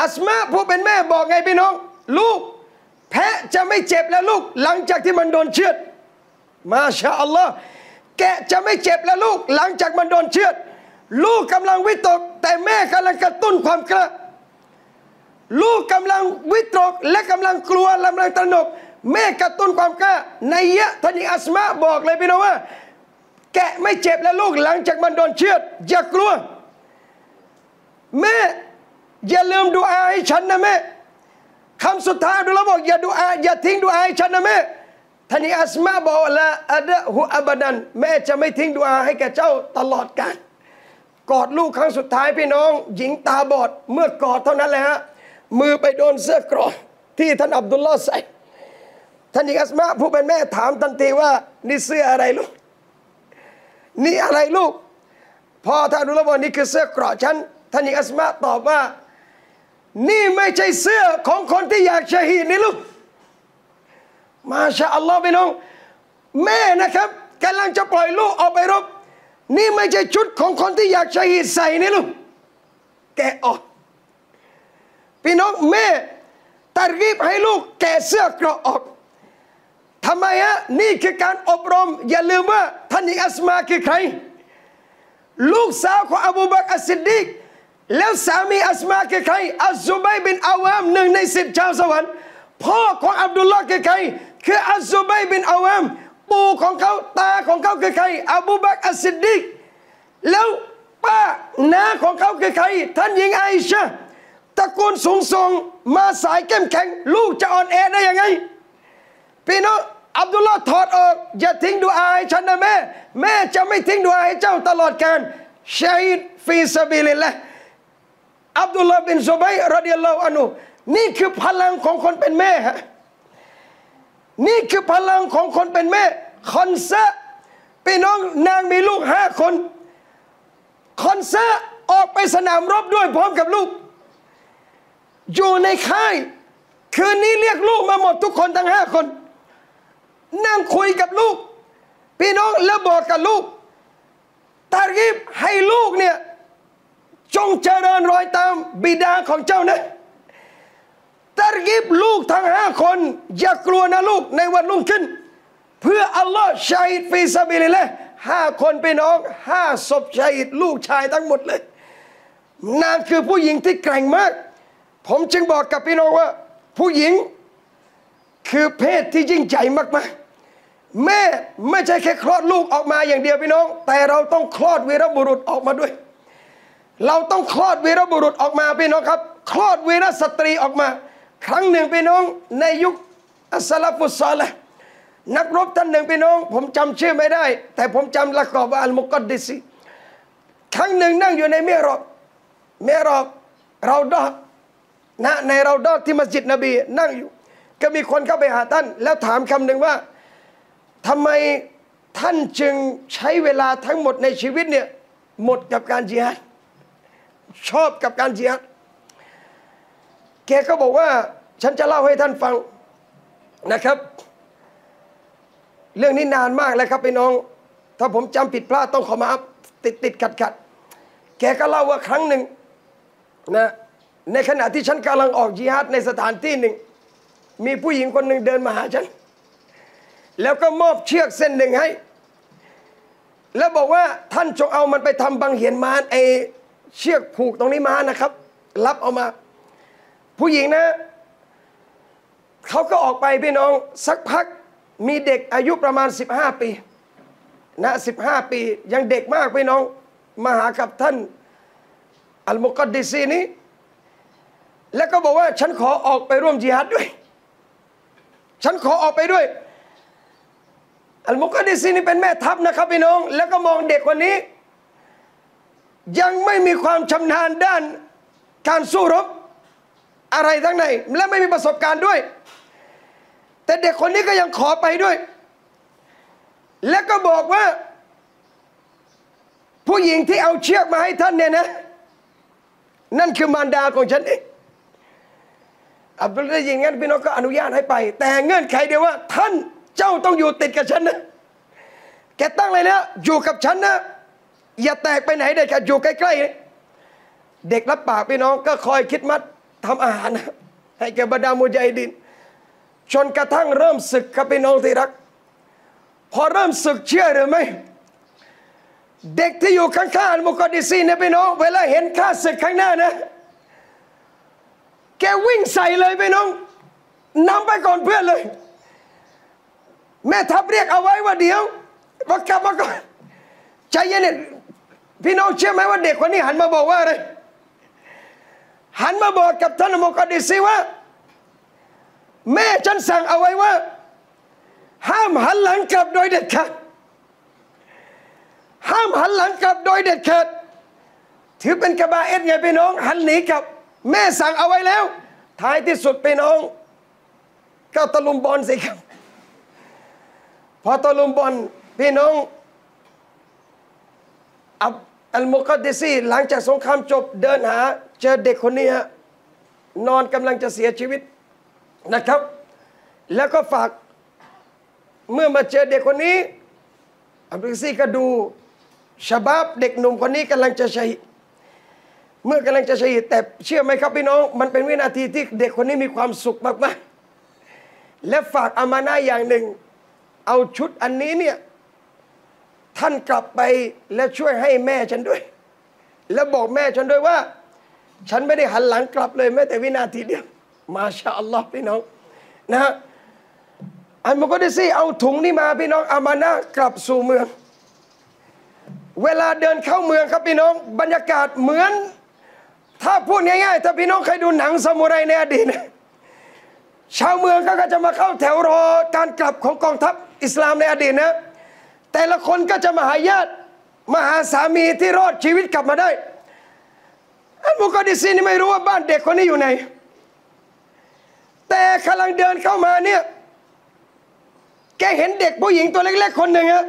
อัสมาผู้เป็นแม่บอกไงพี่น้อง ลูก แพะจะไม่เจ็บแล้วลูก หลังจากที่มันโดนเชือด มาชาอัลลอฮ์แกะจะไม่เจ็บแล้วลูก หลังจากมันโดนเชือด ลูกกำลังวิตก แต่แม่กำลังกระตุ้นความกล้าลูกกำลังวิตกและกำลังกลัวกำลังตระหนกแม่กระตุ้นความกล้าในยะท่านอิอัสมาบอกเลยพี่น้องว่า แกะไม่เจ็บแล้วลูกหลังจากมันโดนเชือดอย่ากลัว แม่อย่าลืมดูอาให้ฉันนะแม่คำสุดท้ายดูแลบอกอย่าดูอาอย่าทิ้งดูอาให้ฉันนะแม่ท่านอิอัสมาบอกละอัดะฮุอับดันแม่จะไม่ทิ้งดูอาให้แก่เจ้าตลอดกาลกอดลูกครั้งสุดท้ายพี่น้อง หญิงตาบอดเมื่อกอดเท่านั้นแหละฮะมือไปโดนเสื้อกรอที่ท่านอับดุลลอฮ์ใส่ท่านอิอัสมาผู้เป็นแม่ถามทันทีว่านี่เสื้ออะไรลูก นี่อะไรลูก พอท่านรู้แล้วว่านี่คือเสื้อกรอฉันท่านอิงอัสมาตอบว่า นี่ไม่ใช่เสื้อของคนที่อยากชฮีดนี่ลูก มาชาอัลลอฮ์พี่น้อง แม่นะครับกำลังจะปล่อยลูกออกไปรบ นี่ไม่ใช่ชุดของคนที่อยากชฮีดใส่นี่ลูก แกะออกพี่น้องแม่ตัดรีบให้ลูกแกะเสื้อกรอออก ทำไมฮะนี่คือการอบรม อย่าลืมว่าท่านอิงอัสมาคือใคร ลูกสาวของอบูบักอัสซิดดีกแล้วสามีอัสมาคือใคร อัซซุบัยบินอาวามหนึ่งในสิบชาวสวรรค์พ่อของอับดุลลอฮ์คือใคร คืออัซซุบัยบินอาวามปู่ของเขาตาของเขาคือใคร อบูบักอัสซิดดีกแล้วป้าน้าของเขาคือใคร ท่านหญิงไอชาตระกูลสูงส่งมาสายเข้มแข็ง ลูกจะอ่อนแอได้ยังไง พี่น้องอับดุลลาห์ถอดออก อย่าทิ้งดูอาให้ฉันนะแม่ แม่จะไม่ทิ้งดูอาให้เจ้าตลอดการشهيد في سبيل اللهอับดุลลาห์บินซุบัยرضي الله عنهนี่คือพลังของคนเป็นแม่ฮะนี่คือพลังของคนเป็นแม่คอนซาอ์พี่น้องนางมีลูกห้าคนคอนซาอ์ออกไปสนามรบด้วยพร้อมกับลูก อยู่ในค่าย คืนนี้เรียกลูกมาหมดทุกคนทั้งห้าคน นั่งคุยกับลูก พี่น้องแล้วบอกกับลูกตารีบให้ลูกเนี่ยจงเจริญรอยตามบิดาของเจ้านะตารีบลูกทั้งห้าคน อย่ากลัวนะลูกในวันรุ่งขึ้น เพื่ออัลลอฮ์ชัยฟีซาบิลิละห้าคนพี่น้องห้าศพชัยลูกชายทั้งหมดเลยนางคือผู้หญิงที่แกร่งมาก ผมจึงบอกกับพี่น้องว่า ผู้หญิงคือเพศที่ยิ่งใหญ่มากๆ แม่ไม่ใช่แค่คลอดลูกออกมาอย่างเดียวพี่น้อง แต่เราต้องคลอดวีรบุรุษออกมาด้วย เราต้องคลอดวีรบุรุษออกมาพี่น้องครับ คลอดวีรสตรีออกมา ครั้งหนึ่งพี่น้อง ในยุคอัสลาฟุซอละนักรบท่านหนึ่งพี่น้อง ผมจำชื่อไม่ได้ แต่ผมจำละกอบว่าอัลมุกัดดิซีครั้งหนึ่งนั่งอยู่ในเมรอบเมรอบเราดอนะในเราดอที่มัสยิดนบีนั่งอยู่ ก็มีคนเข้าไปหาท่าน แล้วถามคำหนึ่งว่า ทำไมท่านจึงใช้เวลาทั้งหมดในชีวิตเนี่ยหมดกับการจิฮัดชอบกับการจิฮัดแกก็บอกว่าฉันจะเล่าให้ท่านฟังนะครับ เรื่องนี้นานมากแล้วครับพี่น้อง ถ้าผมจำผิดพลาดต้องขอมาติดติดขัดขัดแกก็เล่าว่าครั้งหนึ่งนะในขณะที่ฉันกำลังออกจิฮัดในสถานที่หนึ่ง มีผู้หญิงคนหนึ่งเดินมาหาฉัน แล้วก็มอบเชือกเส้นหนึ่งให้ แล้วบอกว่าท่านจงเอามันไปทำบังเหียนมารไอเชือกผูกตรงนี้มานะครับ รับเอามา ผู้หญิงนะเขาก็ออกไปพี่น้องสักพักมีเด็กอายุประมาณ 15 ปีนะ15 ปี ยังเด็กมากพี่น้องมาหากับท่านอัลมุกัดดิซีนี้แล้วก็บอกว่าฉันขอออกไปร่วมจิฮัดด้วย ฉันขอออกไปด้วย อัลมุกัดดิซีนี่เป็นแม่ทัพนะครับพี่น้อง แล้วก็มองเด็กคนนี้ ยังไม่มีความชำนาญด้านการสู้รบอะไรทั้งในและไม่มีประสบการณ์ด้วย แต่เด็กคนนี้ก็ยังขอไปด้วย และก็บอกว่า ผู้หญิงที่เอาเชือกมาให้ท่านเนี่ยนะ นั่นคือมารดาของฉันเองอับดุลได้ยินงั้นพี่น้องก็อนุญาตให้ไป แต่เงื่อนไขเดียวว่าท่าน เจ้าต้องอยู่ติดกับฉันนะ แกตั้งเลยนะ อยู่กับฉันนะ อย่าแตกไปไหนเด็ดขาดอยู่ใกล้ๆ เด็กรับปากพี่น้องก็คอยคิดมัดทำอาหาร ให้แกบรรดามุจัยดินจนกระทั่งเริ่มศึกครับพี่น้องที่รัก พอเริ่มศึกเชื่อหรือไม่เด็กที่อยู่ข้างๆมุกอดิซีเนี่ยพี่น้อง เวลาเห็นข้าศึกข้างหน้านะ แกวิ่งใส่เลยพี่น้องนำไปก่อนเพื่อนเลย แม่ทัพเรียกเอาไว้ว่าเดี๋ยวว่ากลับมาก่อนใจเย็นๆพี่น้องเชื่อไหมว่าเด็กคนนี้หันมาบอกว่าอะไรหันมาบอกกับท่านมกดิซีว่า แม่ฉันสั่งเอาไว้ว่า ห้ามหันหลังกลับโดยเด็ดขาดห้ามหันหลังกลับโดยเด็ดขาดถือเป็นกระบาเอ็ดไงพี่น้อง หันหนีกลับ แม่สั่งเอาไว้แล้ว ท้ายที่สุดพี่น้อง ก็ตะลุมบอลสิครับ พอตะลุมบอลพี่น้องอับอัลมุกัดดิซีหลังจากสงครามจบเดินหา เจอเด็กคนนี้ฮะนอนกำลังจะเสียชีวิตนะครับ แล้วก็ฝากเมื่อมาเจอเด็กคนนี้ อับดุลซีก็ดูชาบับเด็กหนุ่มคนนี้กำลังจะชัยเมื่อกำลังจะชัยแต่เชื่อไหมครับพี่น้อง มันเป็นวินาทีที่เด็กคนนี้มีความสุขมากๆและฝากอามานาอย่างหนึ่ง เอาชุดอันนี้เนี่ยท่านกลับไปและช่วยให้แม่ฉันด้วย แล้วบอกแม่ฉันด้วยว่า ฉันไม่ได้หันหลังกลับเลยแม้แต่วินาทีเดียวมาชาอัลลอฮ์พี่น้องนะฮะอันมุกดิซีเอาถุงนี้มาพี่น้องอามานะกลับสู่เมือง เวลาเดินเข้าเมืองครับพี่น้อง บรรยากาศเหมือน ถ้าพูดง่ายๆถ้าพี่น้องเคยดูหนังซามูไรในอดีตชาวเมืองก็จะมาเข้าแถวรอการกลับของกองทัพ อิสลามในอดีตนะ แต่ละคนก็จะมาหาญาติมาหาสามีที่รอดชีวิตกลับมาได้อันมุกดิซีนี่ไม่รู้ว่าบ้านเด็กคนนี้อยู่ไหน แต่กำลังเดินเข้ามาเนี่ย แกเห็นเด็กผู้หญิงตัวเล็ก ๆ คนหนึ่งอะ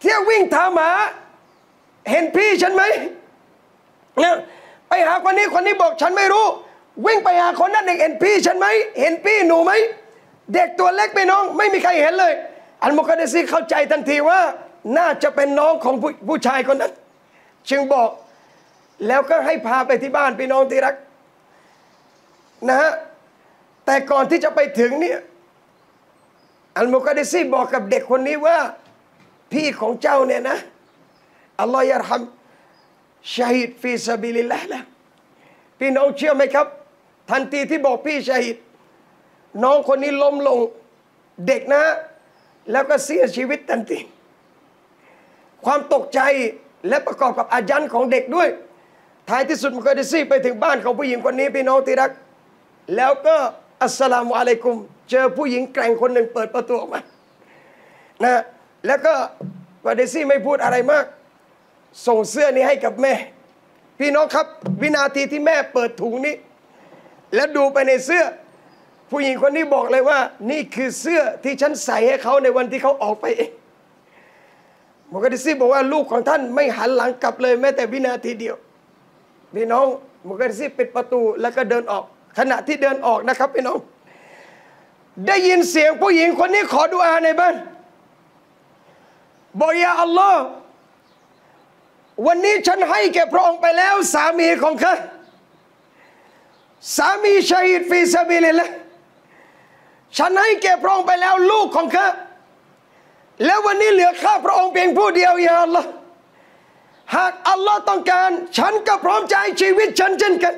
เที่ยววิ่งถามหาเห็นพี่ฉันไหมเนี่ยไปหาคนนี้คนนี้บอกฉันไม่รู้ วิ่งไปหาคนนั้นเด็กเห็นพี่ฉันไหมเห็นพี่หนูไหม เด็กตัวเล็กไปน้อง ไม่มีใครเห็นเลย อันมุกเดซีเข้าใจทันทีว่าน่าจะเป็นน้องของผู้ผู้ชายคนนั้น จึงบอกแล้วก็ให้พาไปที่บ้านพี่น้องที่รักนะฮะแต่ก่อนที่จะไปถึงเนี่ยอัลมุกดิซีบอกกับเด็กคนนี้ว่า พี่ของเจ้าเนี่ยนะالله يرحم شهيد في سبيل اللهแล้วพี่น้องเชื่อไหมครับ ทันทีที่บอกพี่شهيد น้องคนนี้ล้มลงเด็กนะ แล้วก็เสียชีวิตทันทีความตกใจและประกอบกับอายันของเด็กด้วย ท้ายที่สุดมุกดิซีไปถึงบ้านของผู้หญิงคนนี้พี่น้องที่รัก แล้วก็อัสสลามุอะลัยกุม เจอผู้หญิงแกร่งคนหนึ่งเปิดประตูออกมานะแล้วก็วาเดซี่ไม่พูดอะไรมาก ส่งเสื้อนี้ให้กับแม่ พี่น้องครับ วินาทีที่แม่เปิดถุงนี้ แล้วดูไปในเสื้อ ผู้หญิงคนนี้บอกเลยว่า นี่คือเสื้อที่ฉันใส่ให้เขาในวันที่เขาออกไปเองมุกดิซีบอกว่าลูกของท่านไม่หันหลังกลับเลยแม้แต่วินาทีเดียวพี่น้องมุกดิซีปิดประตูแล้วก็เดินออก ขณะที่เดินออกนะครับพี่น้อง ได้ยินเสียงผู้หญิงคนนี้ขอดุอาในบ้านบอกيا اللهวันนี้ฉันให้แก่พระองค์ไปแล้ว สามีของข้าสามีشهيد في سبيل الله ฉันให้แก่พระองค์ไปแล้วลูกของข้าแล้ววันนี้เหลือข้าพระองค์เพียงผู้เดียวยาลลอฮ์หากอัลลอฮ์ต้องการ ฉันก็พร้อมใจชีวิตฉันเช่นกัน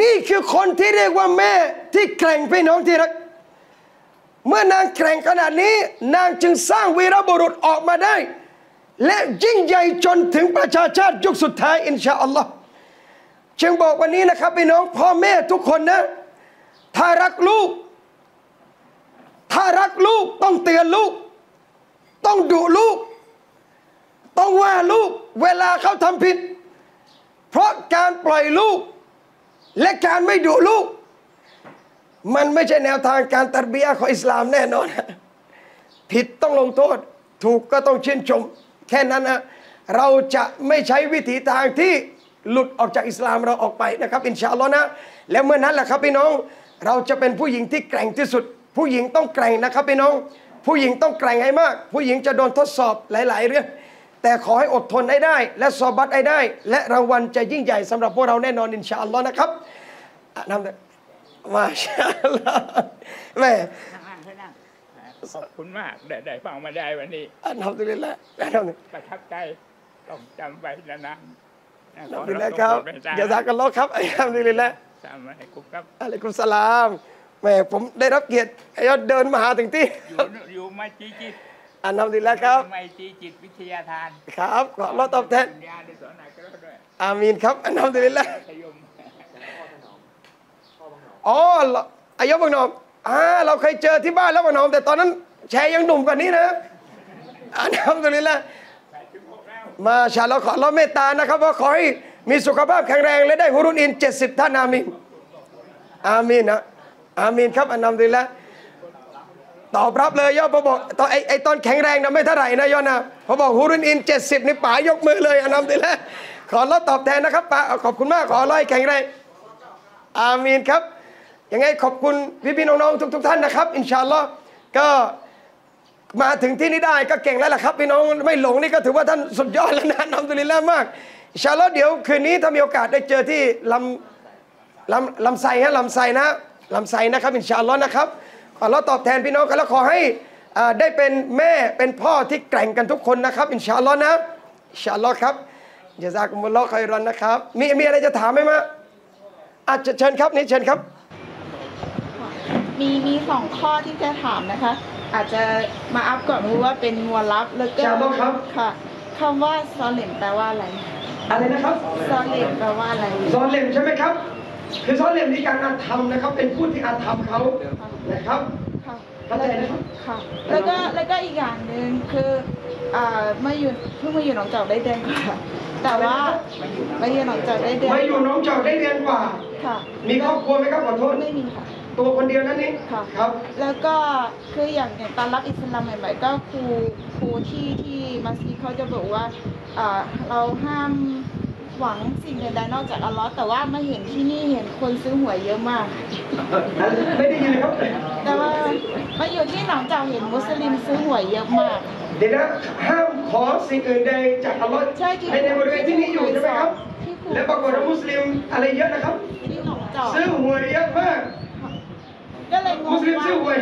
นี่คือคนที่เรียกว่าแม่ที่แกร่งพี่น้องที่รัก เมื่อนางแกร่งขนาดนี้ นางจึงสร้างวีรบุรุษออกมาได้ และยิ่งใหญ่จนถึงประชาชาติยุคสุดท้ายอินชาอัลลอฮ์จึงบอกวันนี้นะครับพี่น้องพ่อแม่ทุกคนนะ ถ้ารักลูก ถ้ารักลูกต้องเตือนลูก ต้องดุลูก ต้องว่าลูกเวลาเขาทำผิด เพราะการปล่อยลูก และการไม่ดุลูก มันไม่ใช่แนวทางการตัดเบียของอิสลามแน่นอน ผิดต้องลงโทษ ถูกก็ต้องเชื่นชม แค่นั้นนะเราจะไม่ใช้วิถีทางที่หลุดออกจากอิสลามเราออกไปนะครับ อินชาอัลลอฮ์นะ แล้วเมื่อนั้นแหละครับพี่น้อง เราจะเป็นผู้หญิงที่แกร่งที่สุด ผู้หญิงต้องแกร่งนะครับพี่น้อง ผู้หญิงต้องแกร่งให้มาก ผู้หญิงจะโดนทดสอบหลาย ๆ เรื่อง แต่ขอให้อดทนให้ได้ และสอบัตให้ได้ และรางวัลจะยิ่งใหญ่สำหรับพวกเราแน่นอนอินชาอัลลอฮ์นะครับอะนำเลยมาชาอัลลอฮ์แม่นั่งๆให้นั่งขอบคุณมากได้ได้ฟังมาได้วันนี้อัลฮัมดุลิลละอัลฮัมดุลิลละประทับใจต้องจำไว้นานๆนะอัลฮัมดุลิลละครับอย่าซักกันลอครับอัลฮัมดุลิลละสามให้คุกครับอะลัยกุมสลาม แหม่ผมได้รับเกียรติไอ้ยอดเดินมาหาถึงที่ อยู่อยู่มาจีจิตอันทำดีแล้วครับไม่จีจิตวิทยาทาน ครับขอรอตอบแทนปัญญาด้วยสอนหนักก็ด้วยอามีนครับ อันทำดีแล้วขยมอ๋ออายะบังนอมอ่าเราเคยเจอที่บ้านแล้วบังนอม แต่ตอนนั้นแชร์ยังหนุ่มกว่านี้นะอันทำดีแล้วมาชาเราขอเราเมตตานะครับว่าขอให้มีสุขภาพแข็งแรงและได้ฮุรุนอิน 70 ท่านอามีนอามีนนะ อามีนครับอันทำดีแล้วตอบรับเลยย่อพอบอกตอนไอไอตอนแข็งแรงนะไม่เท่าไหร่นะยอนะพอบอกฮูรุนอิน 70นี่ป๋ายกมือเลยอันนั้นดีแล้วขอรับตอบแทนนะครับป๋าขอบคุณมากขอร้อยแข็งแรงอามีนครับยังไงขอบคุณพี่พี่ๆน้องๆทุก ๆ ท่านนะครับ อินชาอัลลอฮ์ก็มาถึงที่นี่ได้ก็เก่งแล้วล่ะครับพี่น้องไม่หลงนี่ก็ถือว่าท่านสุดยอดแล้วนะนำตุลิลละมากอินชาอัลอฮ์เดี๋ยวคืนนี้ถ้ามีโอกาสได้เจอที่ลำลำลำไส้ฮะลำไส้นะ ลำไส้นะครับอินชาอัลลอฮ์นะครับขอเราตอบแทนพี่น้องกันแล้วขอให้อ่าได้เป็นแม่เป็นพ่อที่แกร่งกันทุกคนนะครับอินชาอัลลอฮ์นะอินชาอัลลอฮ์ครับยาซากุมุลลอฮ์คอยรอนนะครับ มีมีอะไรจะถามไหมมะอาจจะเชิญครับนี่เชิญครับ มีมีสองข้อที่จะถามนะคะ อาจจะมาอัพก่อนเพราะว่าเป็นมัวลับแล้วก็ครับผมครับค่ะคำว่าซอเลมแปลว่าอะไร อะไรนะครับซอเลมแปลว่าอะไรซอนเลมใช่ไหมครับ คือซอนเลมนี่การอาธรรมนะครับ เป็นผู้ที่อาธรรมเขานะครับค่ะเข้าใจนะครับค่ะ แล้วก็แล้วก็อีกอย่างหนึ่งคืออ่ามาอยู่เพิ่งมาอยู่หนองจอกได้เดือนกว่าแต่ว่ามาอยู่หนองจอกได้เดือนมาอยู่หน้องจอกได้เดือนกว่าค่ะ มีครอบครัวไหมครับขอโทษไม่มีค่ะ ตัวคนเดียวนั่นนี่ค่ะครับ แล้วก็คืออย่างอย่างตอนรับอิสลามใหม่ ๆ ก็ครูครูที่ที่มัสยิดเขาจะบอกว่าอ่าเราห้าม หวังสิ่งใดๆนอกจากอัลลอฮ์แต่ว่ามาเห็นที่นี่เห็นคนซื้อหวยเยอะมาก ไม่ได้ยินเลยครับ แต่ว่ามาอยู่ที่หนองจอกเห็นมุสลิมซื้อหวยเยอะมาก เดี๋ยวนะห้ามขอสิ่งอื่นใดจากอัลลอฮ์ใช่ที่ในในบริเวณที่นี้อยู่ใช่ไหมครับ ที่ครูและปรากฏว่ามุสลิมอะไรเยอะนะครับ ที่หนองจอกซื้อหวยเยอะมาก ก็เลยงมุงสลิมว่าซื้อหวย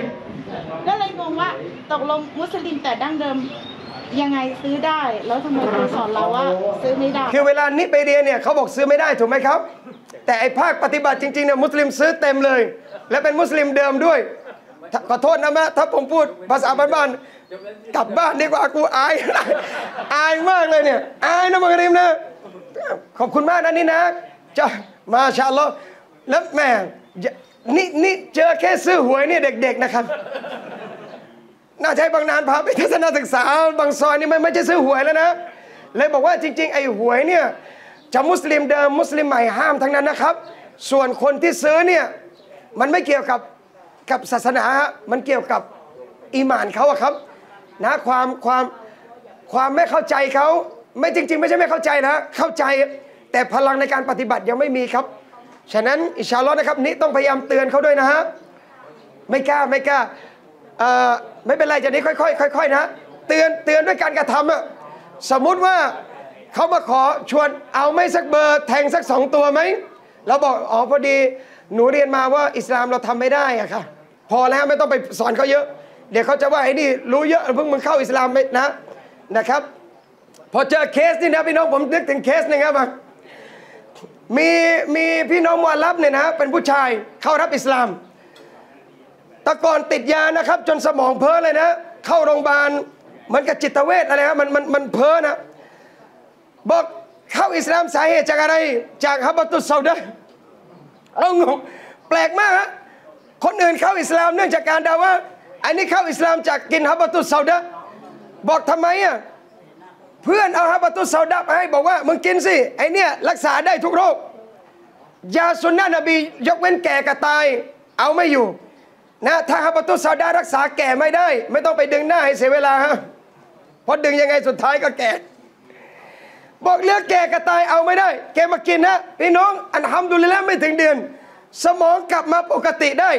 ก็เลยงงว่าตกลงมุสลิมแต่ดั้งเดิม ยังไงซื้อได้ แล้วทำไมครูสอนเราว่า ซื้อไม่ได้ คือเวลานี้ไปเรียนเนี่ยเขาบอกซื้อไม่ได้ถูกไหมครับ แต่ไอภาคปฏิบัติจริงๆเนี่ยมุสลิมซื้อเต็มเลย และเป็นมุสลิมเดิมด้วยขอโทษนะแมะถ้าผมพูดภาษาบ้านๆกลับบ้านดีกว่ากูอายอายมากเลยเนี่ยอายนะมังริมนะขอบคุณมากนะนี่นะจะมาชาลอแล้วแม่นี่นี่เจอแค่ซื้อหวยเนี่ยเด็ก ๆนะครับ น่าให้บางนานพาไปทัศนศึกษา บางซอยนี่ไม่ไม่ใช่ซื้อหวยแล้วนะ เลยบอกว่าจริง ๆ ไอ้หวยเนี่ยจะมุสลิมเดิมมุสลิมใหม่ห้ามทั้งนั้นนะครับ ส่วนคนที่ซื้อเนี่ยมันไม่เกี่ยวกับกับศาสนาฮะมันเกี่ยวกับอีหมานเขาอะครับนะความความความไม่เข้าใจเขาไม่จริง ๆ ไม่ใช่ไม่เข้าใจนะเข้าใจแต่พลังในการปฏิบัติยังไม่มีครับ ฉะนั้นอิชาลอฮ์นะครับนี่ต้องพยายามเตือนเขาด้วยนะฮะไม่กล้าไม่กล้า ไม่เป็นไรจะนี้ค่อยๆค่อยๆนะ เตือนเตือนด้วยการกระทำอะสมมุติว่าเขามาขอชวนเอาไม่สักเบอร์แทงสักสองตัวไหมเราบอกอ๋อพอดีหนูเรียนมาว่าอิสลามเราทำไม่ได้อะค่ะ พอแล้วไม่ต้องไปสอนเขาเยอะ เดี๋ยวเขาจะว่าไอ้นี่รู้เยอะเพิ่งมึงเข้าอิสลามไม่นะนะครับ พอเจอเคสนี่นะพี่น้องผมนึกถึงเคสนึงครับมีมีพี่น้องมวลับเนี่ยนะเป็นผู้ชายเข้ารับอิสลาม แต่ก่อนติดยานะครับ จนสมองเพ้อเลยนะ เข้าโรงพยาบาลมือนกับจิตเวชอะไรครับมันมันมันเพ้อนะ บอกเข้าอิสลามสาเหตุจากอะไร จากฮับบตุสซาดะเรางงแปลกมากฮะคนอื่นเข้าอิสลามเนื่องจากการดาว่า อันนี้เข้าอิสลามจากกินฮับบตุสซาดะบอกทำไมอะเพื่อนเอาฮับบตุสซาดะไปให้บอกว่ามึงกินสิไอเนี่ยรักษาได้ทุกโรคยาสุนนะนบียกเว้นแก่กับตาย เอาไม่อยู่ นะถ้าฮับบตุสซาดะรักษาแก่ไม่ได้ ไม่ต้องไปดึงหน้าให้เสียเวลาฮะเพราะดึงยังไงสุดท้ายก็แก่ บอกเลือกแก่กระตายเอาไม่ได้ แกมากินนะพี่น้องอันทำดูแล้วไม่ถึงเดือน สมองกลับมาปกติได้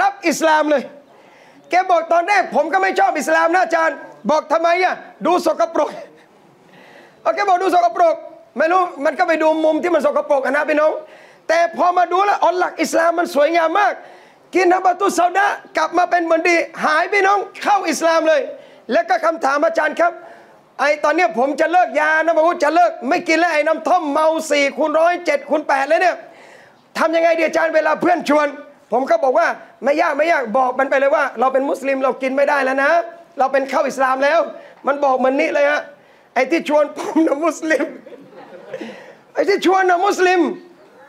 รับอิสลามเลย แกบอกตอนแรกผมก็ไม่ชอบอิสลามนะอาจารย์ บอกทำไมอะดูสกปรกเอาแกบอกดูสกปรก ไม่รู้มันก็ไปดูมุมที่มันสกปรกนะพี่น้อง แต่พอมาดูแล้วอัลหลักอิสลามมันสวยงามมาก กินฮับบาตุสซาดะกลับมาเป็นเหมือนดี หายพี่น้องเข้าอิสลามเลย แล้วก็คำถามอาจารย์ครับ ไอตอนนี้ผมจะเลิกยานะพระพุทธจะเลิก ไม่กินแล้วไอ้น้ำท่อมเมาสี่คูณร้อยเจ็ดคูณแปดเลยเนี่ยทำยังไงดีอาจารย์เวลาเพื่อนชวน ผมก็บอกว่าไม่ยากไม่ยากบอกมันไปเลยว่า เราเป็นมุสลิมเรากินไม่ได้แล้วนะ เราเป็นเข้าอิสลามแล้ว มันบอกเหมือนนี้เลยฮะไอที่ชวนผมนะมุสลิมไอที่ชวนนะมุสลิม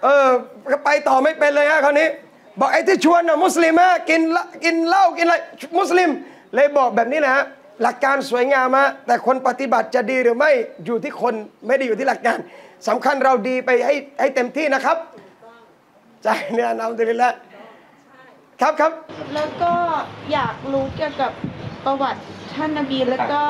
เออไปต่อไม่เป็นเลยฮะคราวนี้ บอกไอ้ที่ชวนนะมุสลิมฮะกินละกินเหล้ากินอะไรมุสลิม เลยบอกแบบนี้นะฮะหลักการสวยงามฮะแต่คนปฏิบัติจะดีหรือไม่อยู่ที่คนไม่ได้อยู่ที่หลักการสำคัญเราดีไปให้ให้เต็มที่นะครับใจเนี่ยนำตัวนี้แหละครับครับ แล้วก็อยากรู้เกี่ยวกับประวัติท่านนบีแล้วก็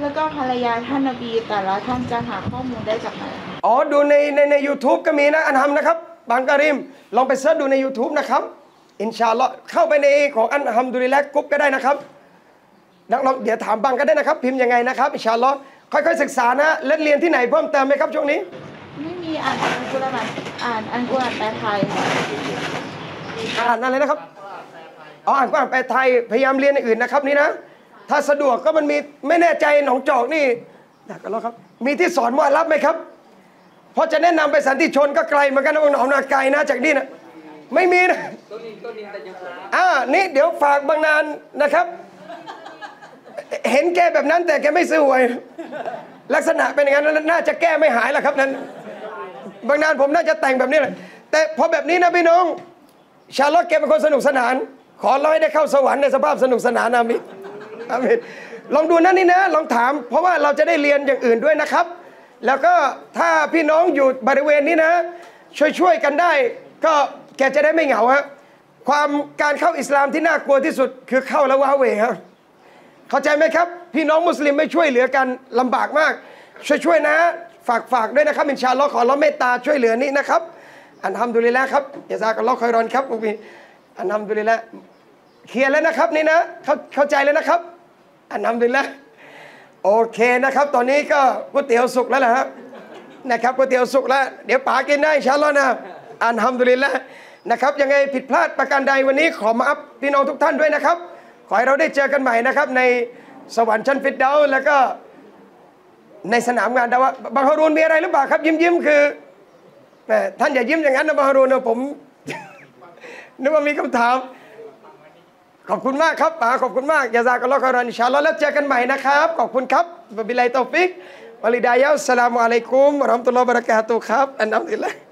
แล้วก็ภรรยาท่านนบีแต่ละท่านจะหาข้อมูลได้จากไหนอ๋อดูในในใน u t u b e ก็มีนะอัลฮัมนะครับ บางการิม ลองไป search ดูใน YouTube นะครับإن شاء اللهเข้าไปในของอันฮัมดุลิลละกรุ๊ปก็ได้นะครับนักลองเดี๋ยวถามบางก็ได้นะครับ พิมพ์ยังไงนะครับإن شاء اللهค่อยๆศึกษานะและเรียนที่ไหนเพิ่มเติมไหมครับช่วงนี้ ไม่มีอ่านอัลกุรอานอ่านอันกุรอานแปลไทยอ่านอะไรนะครับอ๋ออ่านก็อ่านแปลไทยพยายามเรียนอย่างอื่นนะครับนี่นะ ถ้าสะดวกก็มันมีไม่แน่ใจหนองจอกนี่อยากกันแล้วครับ มีที่สอนว่ารับไหมครับ เพราะจะแนะนำไปสันติชนก็ไกลเหมือนกันนะหนองนาไกลนะจากนี่นะไม่มีนะอ่านี่เดี๋ยวฝากบางนานนะครับ เห็นแกแบบนั้นแต่แกไม่ซื้อหวย ลักษณะเป็นอย่างนั้นน่าจะแก้ไม่หายหรอกครับนั้น บางนานผมน่าจะแต่งแบบนี้เลยแต่พอแบบนี้นะพี่น้อง ชาลอตแกเป็นคนสนุกสนาน ขอร้อยได้เข้าสวรรค์ในสภาพสนุกสนานอามิอามิลองดูนั่นนี่นะ ลองถาม เพราะว่าเราจะได้เรียนอย่างอื่นด้วยนะครับ แล้วก็ถ้าพี่น้องอยู่บริเวณนี้นะ ช่วยๆกันได้ ก็แกจะได้ไม่เหงาฮะความการเข้าอิสลามที่น่ากลัวที่สุดคือเข้าแล้วว้าเวครับเข้าใจไหมครับ พี่น้องมุสลิมไม่ช่วยเหลือกันลำบากมาก ช่วยๆนะ ฝากฝากด้วยนะครับإن شاء اللهขอร้องเมตตาช่วยเหลือนี้นะครับالحمد للهครับجزاك الله خيراครับอุบีالحمد لله clear แล้วนะครับนี่นะเข้าเข้าใจแล้วนะครับ الحمد لله โอเคนะครับ ตอนนี้ก็ก๋วยเตี๋ยวสุกแล้วนะครับนะครับก๋วยเตี๋ยวสุกแล้ว เดี๋ยวป๋ากินได้إن شاء اللهนะالحمد للهนะครับยังไงผิดพลาดประการใดวันนี้ขอมาอัฟพี่น้องทุกท่านด้วยนะครับ ขอให้เราได้เจอกันใหม่นะครับ ในสวรรค์ชั้นفردوسแล้วก็ในสนามงานدعوةบางฮารูนมีอะไรหรือเปล่าครับยิ้มยิ้มคือท่านอย่ายิ้มอย่างนั้นนะบางฮารูนนะผมนึกว่ามีคำถาม ขอบคุณมากครับป๋าขอบคุณมากجزاك الله خيرا إن شاء اللهแล้วเจอกันใหม่นะครับ ขอบคุณครับبالله التوفيق والهداية السلام عليكم ورحمة الله وبركاتهครับالحمد لله